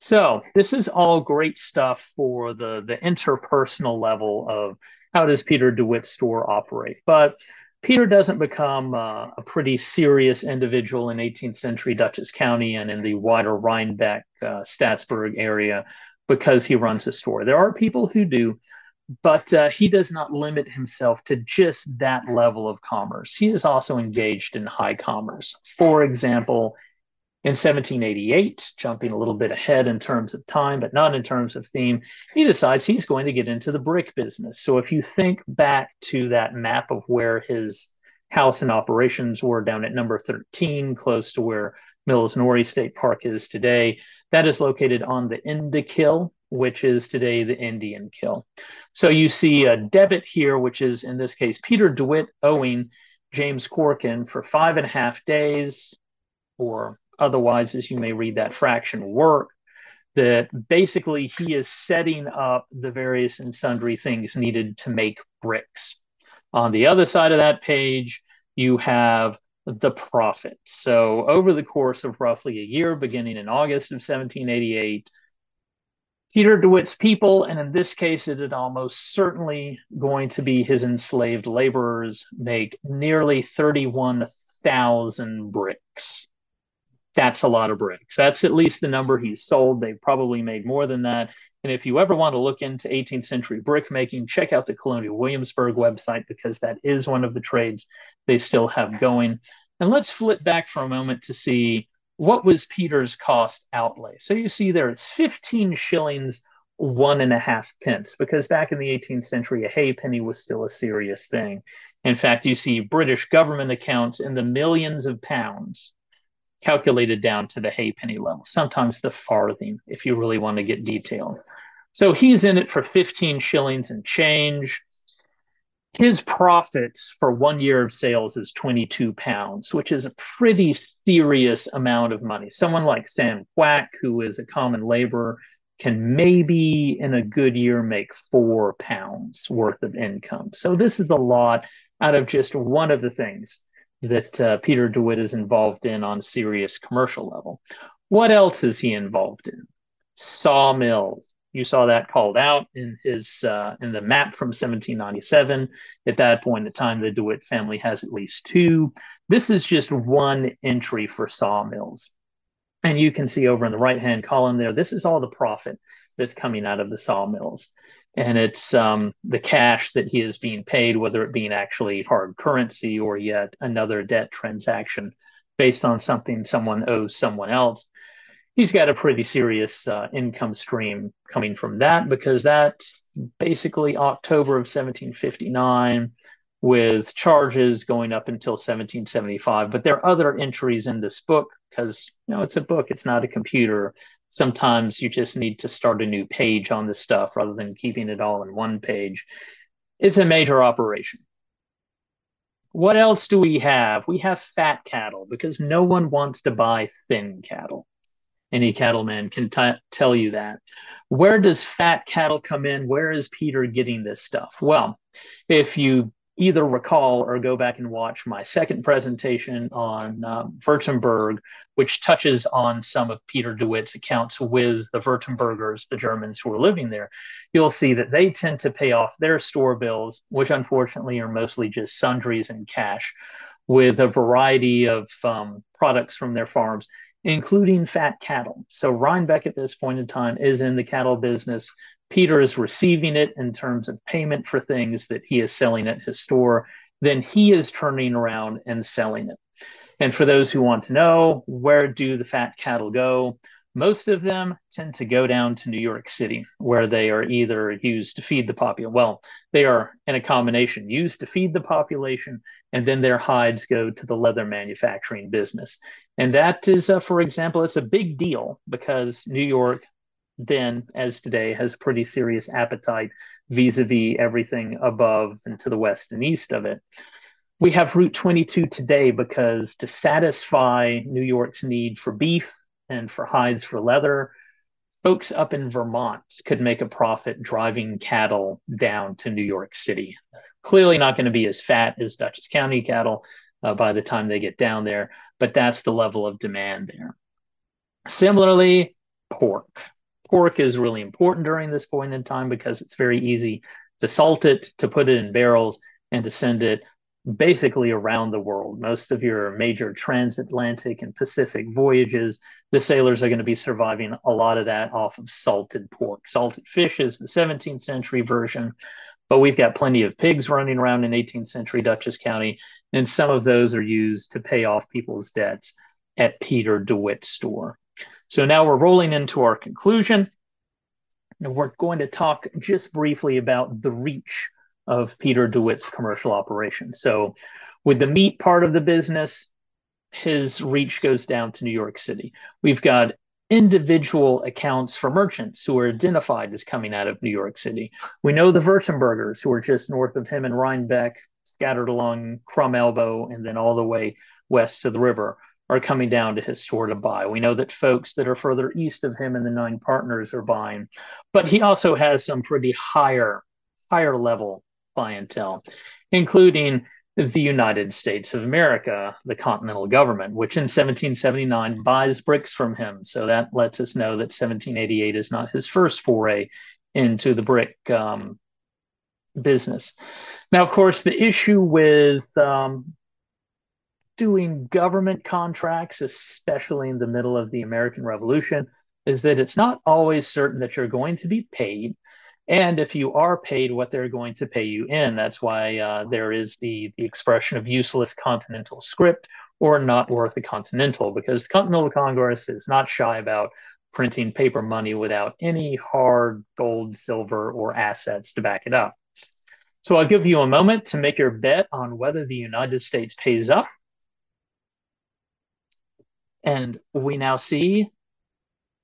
So this is all great stuff for the, the interpersonal level of how does Peter DeWitt's store operate. But Peter doesn't become uh, a pretty serious individual in 18th century Dutchess County and in the wider Rhinebeck, uh, Staatsburg area because he runs a store. There are people who do, but uh, he does not limit himself to just that level of commerce. He is also engaged in high commerce. For example, in 1788, jumping a little bit ahead in terms of time, but not in terms of theme, he decides he's going to get into the brick business. So if you think back to that map of where his house and operations were down at number 13, close to where Mills Norrie State Park is today, that is located on the Indakill, which is today the Indian Kill. So you see a debit here, which is in this case Peter DeWitt owing James Corkin for five and a half days or otherwise, as you may read that fraction work, that basically he is setting up the various and sundry things needed to make bricks. On the other side of that page, you have the profit. So, over the course of roughly a year, beginning in August of 1788, Peter DeWitt's people, and in this case, it is almost certainly going to be his enslaved laborers, make nearly 31,000 bricks that's a lot of bricks. That's at least the number he's sold. They've probably made more than that. And if you ever want to look into 18th century brick making, check out the Colonial Williamsburg website because that is one of the trades they still have going. And let's flip back for a moment to see what was Peter's cost outlay. So you see there it's 15 shillings, one and a half pence, because back in the 18th century, a halfpenny was still a serious thing. In fact, you see British government accounts in the millions of pounds calculated down to the halfpenny level, sometimes the farthing, if you really want to get detailed. So he's in it for 15 shillings and change. His profits for one year of sales is 22 pounds, which is a pretty serious amount of money. Someone like Sam Quack, who is a common laborer, can maybe in a good year make four pounds worth of income. So this is a lot out of just one of the things that uh, Peter DeWitt is involved in on a serious commercial level. What else is he involved in? Sawmills. You saw that called out in his uh, in the map from 1797. At that point in time, the DeWitt family has at least two. This is just one entry for sawmills. And you can see over in the right hand column there, this is all the profit that's coming out of the sawmills and it's um, the cash that he is being paid, whether it being actually hard currency or yet another debt transaction based on something someone owes someone else. He's got a pretty serious uh, income stream coming from that because that's basically October of 1759 with charges going up until 1775. But there are other entries in this book because you know it's a book, it's not a computer sometimes you just need to start a new page on this stuff rather than keeping it all in one page. It's a major operation. What else do we have? We have fat cattle because no one wants to buy thin cattle. Any cattleman can t- tell you that. Where does fat cattle come in? Where is Peter getting this stuff? Well, if you either recall or go back and watch my second presentation on um, Württemberg, which touches on some of Peter DeWitt's accounts with the Württembergers, the Germans who were living there, you'll see that they tend to pay off their store bills, which unfortunately are mostly just sundries and cash, with a variety of um, products from their farms, including fat cattle. So Rhinebeck at this point in time is in the cattle business Peter is receiving it in terms of payment for things that he is selling at his store, then he is turning around and selling it. And for those who want to know, where do the fat cattle go? Most of them tend to go down to New York City, where they are either used to feed the population. Well, they are in a combination used to feed the population, and then their hides go to the leather manufacturing business. And that is, uh, for example, it's a big deal because New York then as today has a pretty serious appetite vis-a-vis everything above and to the west and east of it. We have route 22 today because to satisfy new york's need for beef and for hides for leather folks up in vermont could make a profit driving cattle down to new york city. Clearly not going to be as fat as dutchess county cattle uh, by the time they get down there but that's the level of demand there. Similarly pork pork is really important during this point in time because it's very easy to salt it, to put it in barrels, and to send it basically around the world. Most of your major transatlantic and Pacific voyages, the sailors are going to be surviving a lot of that off of salted pork. Salted fish is the 17th century version, but we've got plenty of pigs running around in 18th century Dutchess County, and some of those are used to pay off people's debts at Peter DeWitt's store. So now we're rolling into our conclusion. And we're going to talk just briefly about the reach of Peter DeWitt's commercial operation. So, with the meat part of the business, his reach goes down to New York City. We've got individual accounts for merchants who are identified as coming out of New York City. We know the Württembergers who are just north of him in Rhinebeck, scattered along Crum Elbow, and then all the way west to the river are coming down to his store to buy. We know that folks that are further east of him and the nine partners are buying, but he also has some pretty higher, higher level clientele, including the United States of America, the Continental Government, which in 1779 buys bricks from him. So that lets us know that 1788 is not his first foray into the brick um, business. Now, of course, the issue with um, doing government contracts, especially in the middle of the American Revolution, is that it's not always certain that you're going to be paid. And if you are paid, what they're going to pay you in. That's why uh, there is the, the expression of useless continental scrip or not worth a continental, because the Continental Congress is not shy about printing paper money without any hard gold, silver, or assets to back it up. So I'll give you a moment to make your bet on whether the United States pays up and we now see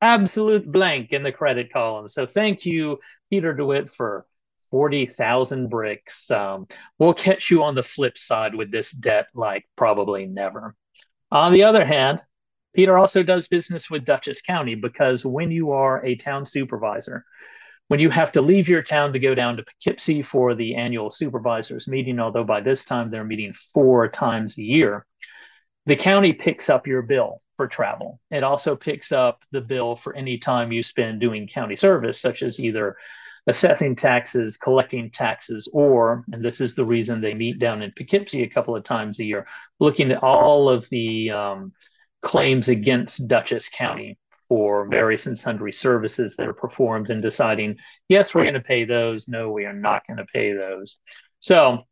absolute blank in the credit column. So thank you, Peter DeWitt, for 40,000 bricks. Um, we'll catch you on the flip side with this debt like probably never. On the other hand, Peter also does business with Dutchess County because when you are a town supervisor, when you have to leave your town to go down to Poughkeepsie for the annual supervisors meeting, although by this time they're meeting four times a year, the county picks up your bill for travel. It also picks up the bill for any time you spend doing county service, such as either assessing taxes, collecting taxes, or, and this is the reason they meet down in Poughkeepsie a couple of times a year, looking at all of the um, claims against Dutchess County for various and sundry services that are performed and deciding, yes, we're going to pay those. No, we are not going to pay those. So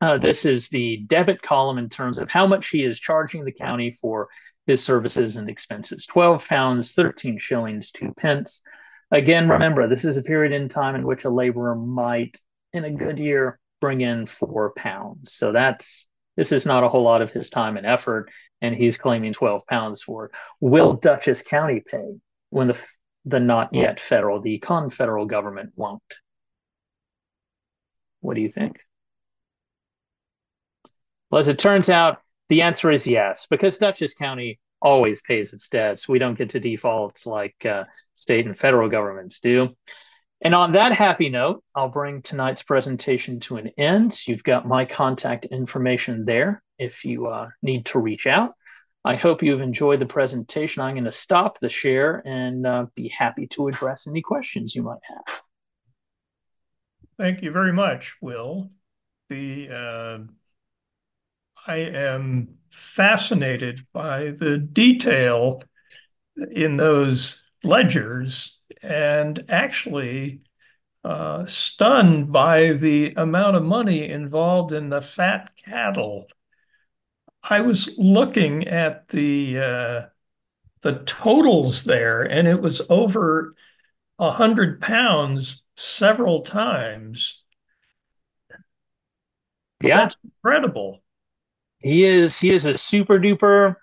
uh, this is the debit column in terms of how much he is charging the county for his services and expenses 12 pounds, 13 shillings, 2 pence. Again, remember, this is a period in time in which a laborer might, in a good year, bring in four pounds. So that's this is not a whole lot of his time and effort, and he's claiming 12 pounds for it. Will Dutchess County pay when the the not yet federal, the confederal government won't? What do you think? Well, as it turns out, the answer is yes, because Dutchess County always pays its debts. We don't get to default like uh, state and federal governments do. And on that happy note, I'll bring tonight's presentation to an end. You've got my contact information there if you uh, need to reach out. I hope you've enjoyed the presentation. I'm going to stop the share and uh, be happy to address any questions you might have. Thank you very much, Will. The uh, I am fascinated by the detail in those ledgers and actually uh, stunned by the amount of money involved in the fat cattle. I was looking at the uh, the totals there, and it was over a hundred pounds several times. Yeah, That's incredible. He is he is a super duper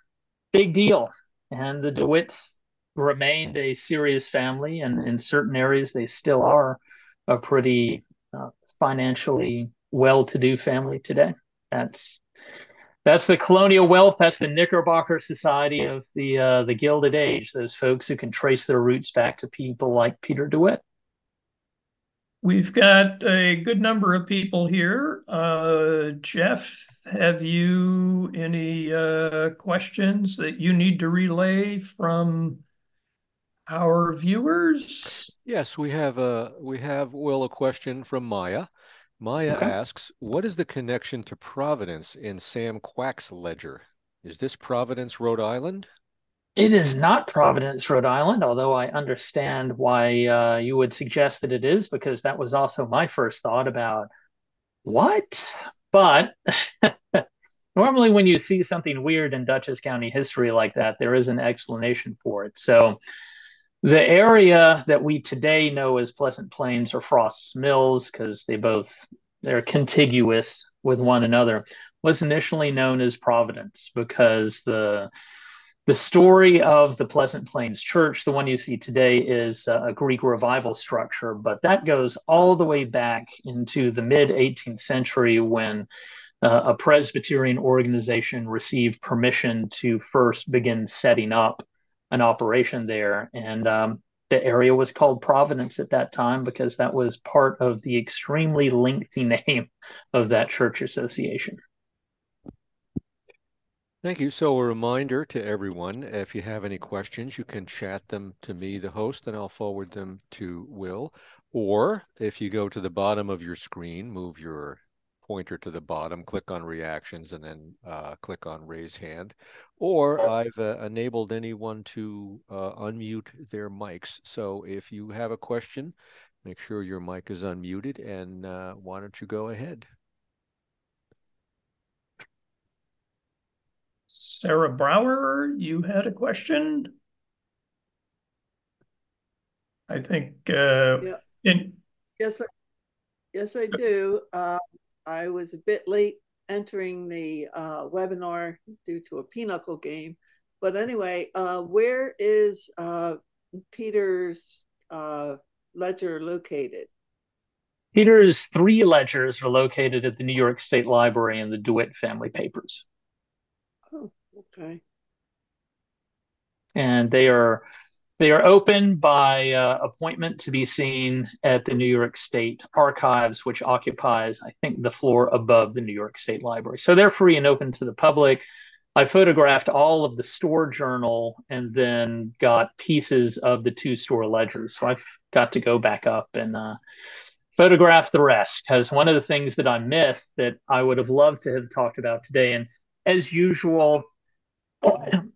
big deal, and the DeWitts remained a serious family, and in certain areas they still are a pretty uh, financially well-to-do family today. That's that's the colonial wealth. That's the Knickerbocker Society of the uh, the Gilded Age. Those folks who can trace their roots back to people like Peter DeWitt. We've got a good number of people here. Uh, Jeff, have you any uh, questions that you need to relay from our viewers? Yes, we have a we have well a question from Maya. Maya okay. asks, "What is the connection to Providence in Sam Quack's ledger? Is this Providence, Rhode Island?" It is not Providence, Rhode Island, although I understand why uh, you would suggest that it is, because that was also my first thought about what. But [laughs] normally, when you see something weird in Dutchess County history like that, there is an explanation for it. So, the area that we today know as Pleasant Plains or Frost's Mills, because they both they're contiguous with one another, was initially known as Providence because the the story of the Pleasant Plains Church, the one you see today, is a Greek revival structure, but that goes all the way back into the mid 18th century when uh, a Presbyterian organization received permission to first begin setting up an operation there. And um, the area was called Providence at that time because that was part of the extremely lengthy [laughs] name of that church association. Thank you. So a reminder to everyone, if you have any questions, you can chat them to me, the host, and I'll forward them to Will. Or if you go to the bottom of your screen, move your pointer to the bottom, click on reactions, and then uh, click on raise hand. Or I've uh, enabled anyone to uh, unmute their mics. So if you have a question, make sure your mic is unmuted, and uh, why don't you go ahead? Sarah Brower, you had a question? I think uh, yeah. in yes, I, yes, I do. Uh, I was a bit late entering the uh, webinar due to a pinochle game, but anyway, uh, where is uh, Peter's uh, ledger located? Peter's three ledgers are located at the New York State Library in the DeWitt family papers. Okay. And they are they are open by uh, appointment to be seen at the New York State Archives, which occupies, I think, the floor above the New York State Library. So they're free and open to the public. I photographed all of the store journal and then got pieces of the two store ledgers. So I've got to go back up and uh, photograph the rest because one of the things that I missed that I would have loved to have talked about today, and as usual,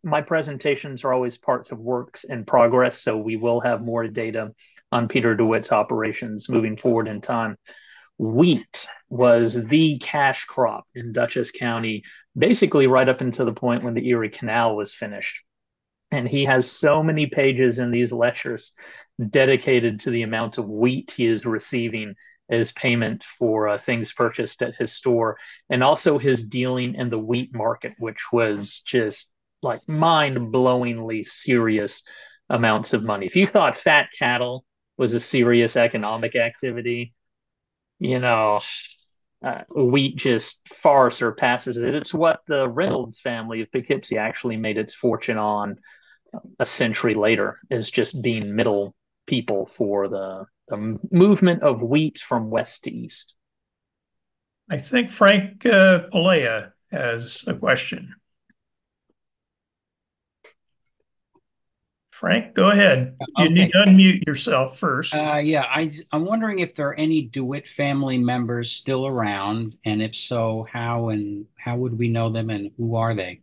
my presentations are always parts of works in progress, so we will have more data on Peter DeWitt's operations moving forward in time. Wheat was the cash crop in Dutchess County, basically right up until the point when the Erie Canal was finished. And he has so many pages in these lectures dedicated to the amount of wheat he is receiving as payment for uh, things purchased at his store, and also his dealing in the wheat market, which was just like mind blowingly serious amounts of money. If you thought fat cattle was a serious economic activity, you know, uh, wheat just far surpasses it. It's what the Reynolds family of Poughkeepsie actually made its fortune on a century later, is just being middle people for the the movement of wheat from west to east. I think Frank uh, Palea has a question. Frank, go ahead. You Okay. need to unmute yourself first. Uh, yeah, I, I'm wondering if there are any DeWitt family members still around, and if so, how and how would we know them and who are they?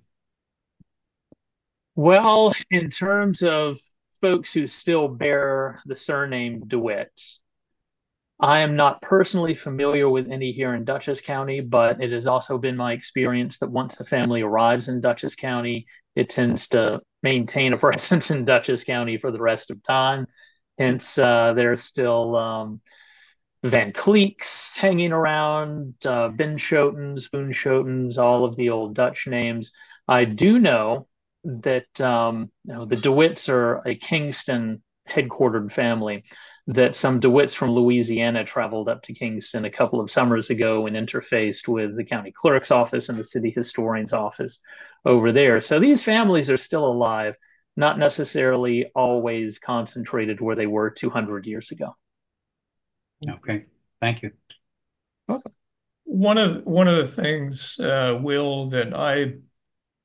Well, in terms of folks who still bear the surname DeWitt, I am not personally familiar with any here in Dutchess County, but it has also been my experience that once the family arrives in Dutchess County, it tends to maintain a [laughs] presence in Dutchess County for the rest of time. Hence, uh, there's still um, Van Cleeks hanging around, uh, Ben Schotens, Boone Schotens, all of the old Dutch names. I do know that um, you know, the DeWitts are a Kingston headquartered family that some DeWitts from Louisiana traveled up to Kingston a couple of summers ago and interfaced with the county clerk's office and the city historian's office over there. So these families are still alive, not necessarily always concentrated where they were 200 years ago. Okay, thank you. One of one of the things, uh, Will, that I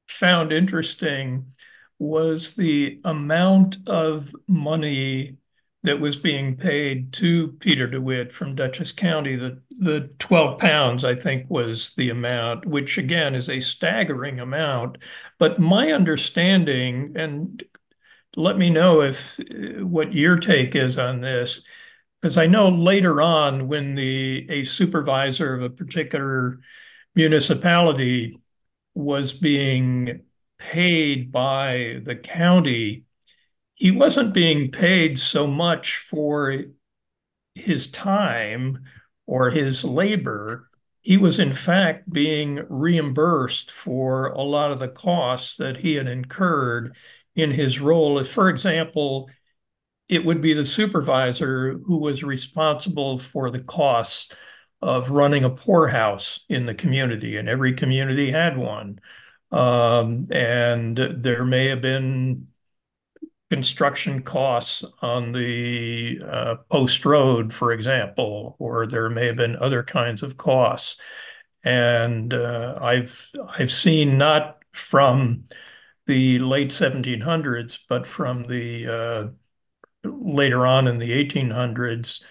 found interesting was the amount of money that was being paid to Peter DeWitt from Dutchess County. The the 12 pounds, I think, was the amount, which again is a staggering amount. But my understanding, and let me know if uh, what your take is on this, because I know later on when the a supervisor of a particular municipality was being paid by the county, he wasn't being paid so much for his time or his labor. He was, in fact, being reimbursed for a lot of the costs that he had incurred in his role. For example, it would be the supervisor who was responsible for the costs of running a poorhouse in the community, and every community had one. Um, and there may have been construction costs on the uh, post road, for example, or there may have been other kinds of costs. And uh, I've I've seen not from the late 1700s, but from the uh, later on in the 1800s,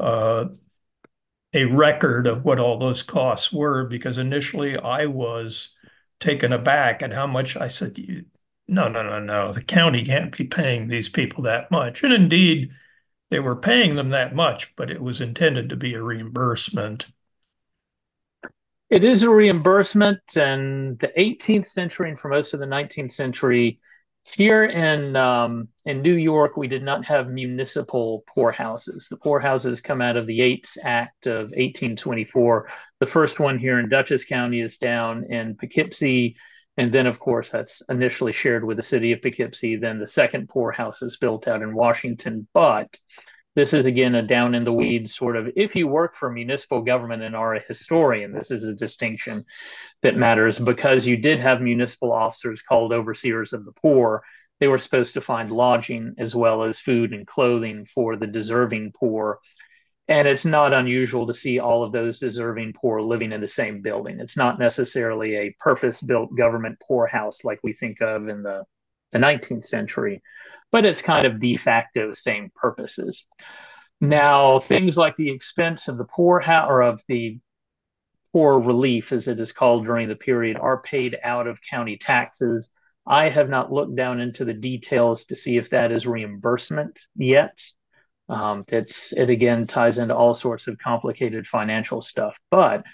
uh, a record of what all those costs were. Because initially I was taken aback at how much I said, no, no, no, no, the county can't be paying these people that much. And indeed, they were paying them that much, but it was intended to be a reimbursement. It is a reimbursement, and the 18th century and for most of the 19th century, here in um, in New York, we did not have municipal poorhouses. The poorhouses come out of the Yates Act of 1824. The first one here in Dutchess County is down in Poughkeepsie, and then, of course, that's initially shared with the city of Poughkeepsie. Then the second poorhouse is built out in Washington, but this is again a down in the weeds sort of if you work for municipal government and are a historian this is a distinction that matters because you did have municipal officers called overseers of the poor they were supposed to find lodging as well as food and clothing for the deserving poor and it's not unusual to see all of those deserving poor living in the same building it's not necessarily a purpose built government poorhouse like we think of in the the 19th century but it's kind of de facto same purposes. Now, things like the expense of the poor or of the poor relief, as it is called during the period, are paid out of county taxes. I have not looked down into the details to see if that is reimbursement yet. Um, it's it again ties into all sorts of complicated financial stuff, but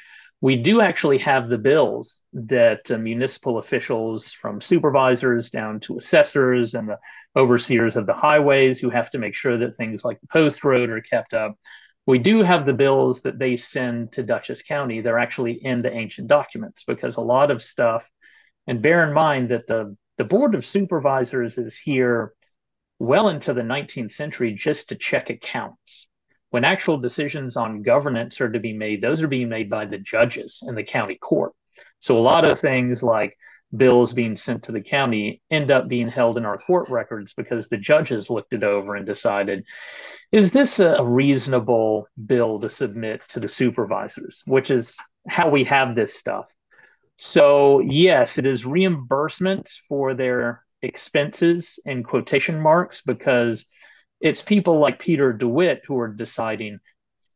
we do actually have the bills that uh, municipal officials, from supervisors down to assessors and the overseers of the highways, who have to make sure that things like the post road are kept up. We do have the bills that they send to Dutchess County. They're actually in the ancient documents because a lot of stuff, and bear in mind that the, the Board of Supervisors is here well into the 19th century just to check accounts when actual decisions on governance are to be made, those are being made by the judges in the county court. So a lot of things like bills being sent to the county end up being held in our court records because the judges looked it over and decided is this a reasonable bill to submit to the supervisors which is how we have this stuff so yes it is reimbursement for their expenses in quotation marks because it's people like peter dewitt who are deciding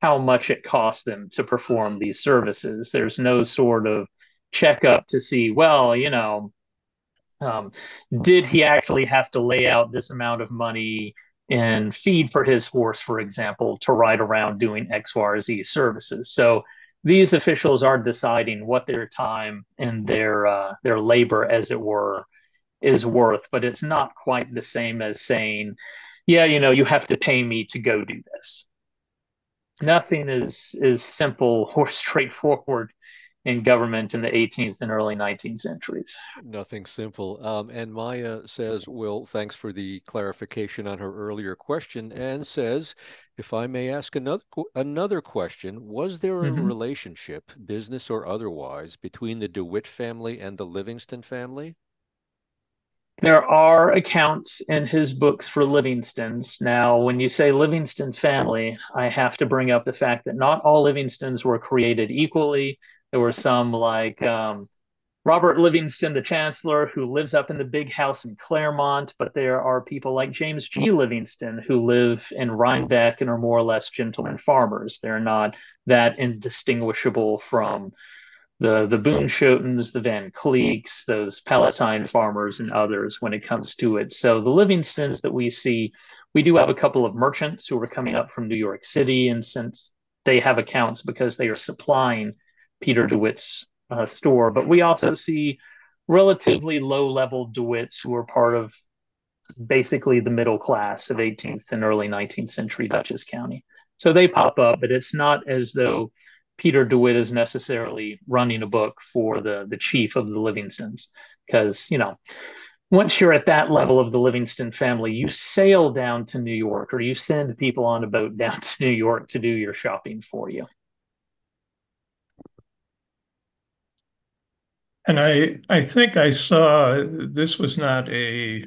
how much it costs them to perform these services there's no sort of checkup to see, well, you know, um, did he actually have to lay out this amount of money in feed for his horse, for example, to ride around doing X, Y, or Z services? So these officials are deciding what their time and their uh, their labor, as it were, is worth. But it's not quite the same as saying, yeah, you know, you have to pay me to go do this. Nothing is is simple or [laughs] straightforward in government in the 18th and early 19th centuries. Nothing simple. Um, and Maya says, Will, thanks for the clarification on her earlier question, and says, if I may ask another another question, was there a mm-hmm. relationship, business or otherwise, between the DeWitt family and the Livingston family? There are accounts in his books for Livingstons. Now, when you say Livingston family, I have to bring up the fact that not all Livingstons were created equally. There were some like um, Robert Livingston, the chancellor, who lives up in the big house in Clermont, but there are people like James G. Livingston who live in Rhinebeck and are more or less gentlemen farmers. They're not that indistinguishable from the the Boonschotens, the Van Cleeks, those Palatine farmers, and others when it comes to it. So the Livingstons that we see, we do have a couple of merchants who are coming up from New York City, and since they have accounts because they are supplying Peter DeWitt's uh, store, but we also see relatively low level DeWitts who are part of basically the middle class of 18th and early 19th century Dutchess County. So they pop up, but it's not as though Peter DeWitt is necessarily running a book for the, the chief of the Livingstons. Because, you know, once you're at that level of the Livingston family, you sail down to New York or you send people on a boat [laughs] down to New York to do your shopping for you. And I, I think I saw this was not a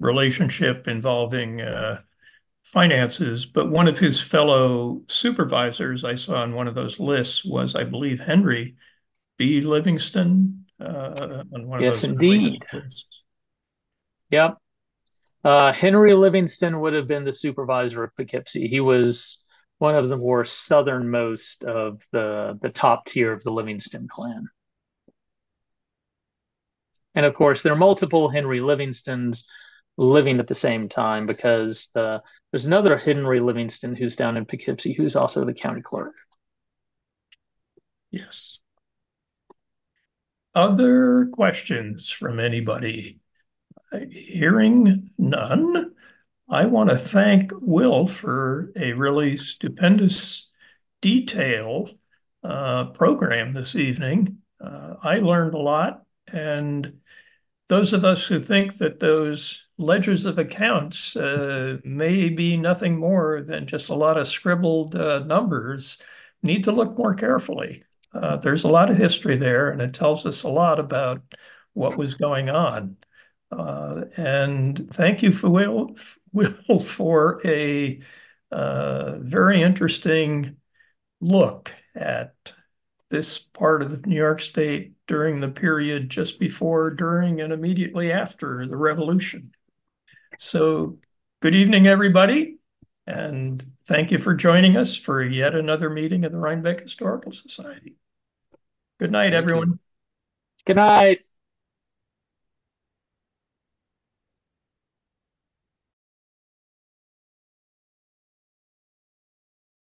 relationship involving uh, finances, but one of his fellow supervisors I saw on one of those lists was, I believe, Henry B. Livingston. Uh, on one yes, of those indeed. Lists. Yep. Uh, Henry Livingston would have been the supervisor of Poughkeepsie. He was one of the more southernmost of the the top tier of the Livingston clan. And of course, there are multiple Henry Livingstons living at the same time because the there's another Henry Livingston who's down in Poughkeepsie who's also the county clerk. Yes. Other questions from anybody? Hearing none, I want to thank Will for a really stupendous detail uh, program this evening. Uh, I learned a lot and those of us who think that those ledgers of accounts uh, may be nothing more than just a lot of scribbled uh, numbers need to look more carefully. Uh, there's a lot of history there, and it tells us a lot about what was going on. Uh, and thank you for Will, Will [laughs] for a uh, very interesting look at this part of New York State during the period just before, during, and immediately after the revolution. So, good evening, everybody, and thank you for joining us for yet another meeting of the Rhinebeck Historical Society. Good night, thank everyone. You. Good night.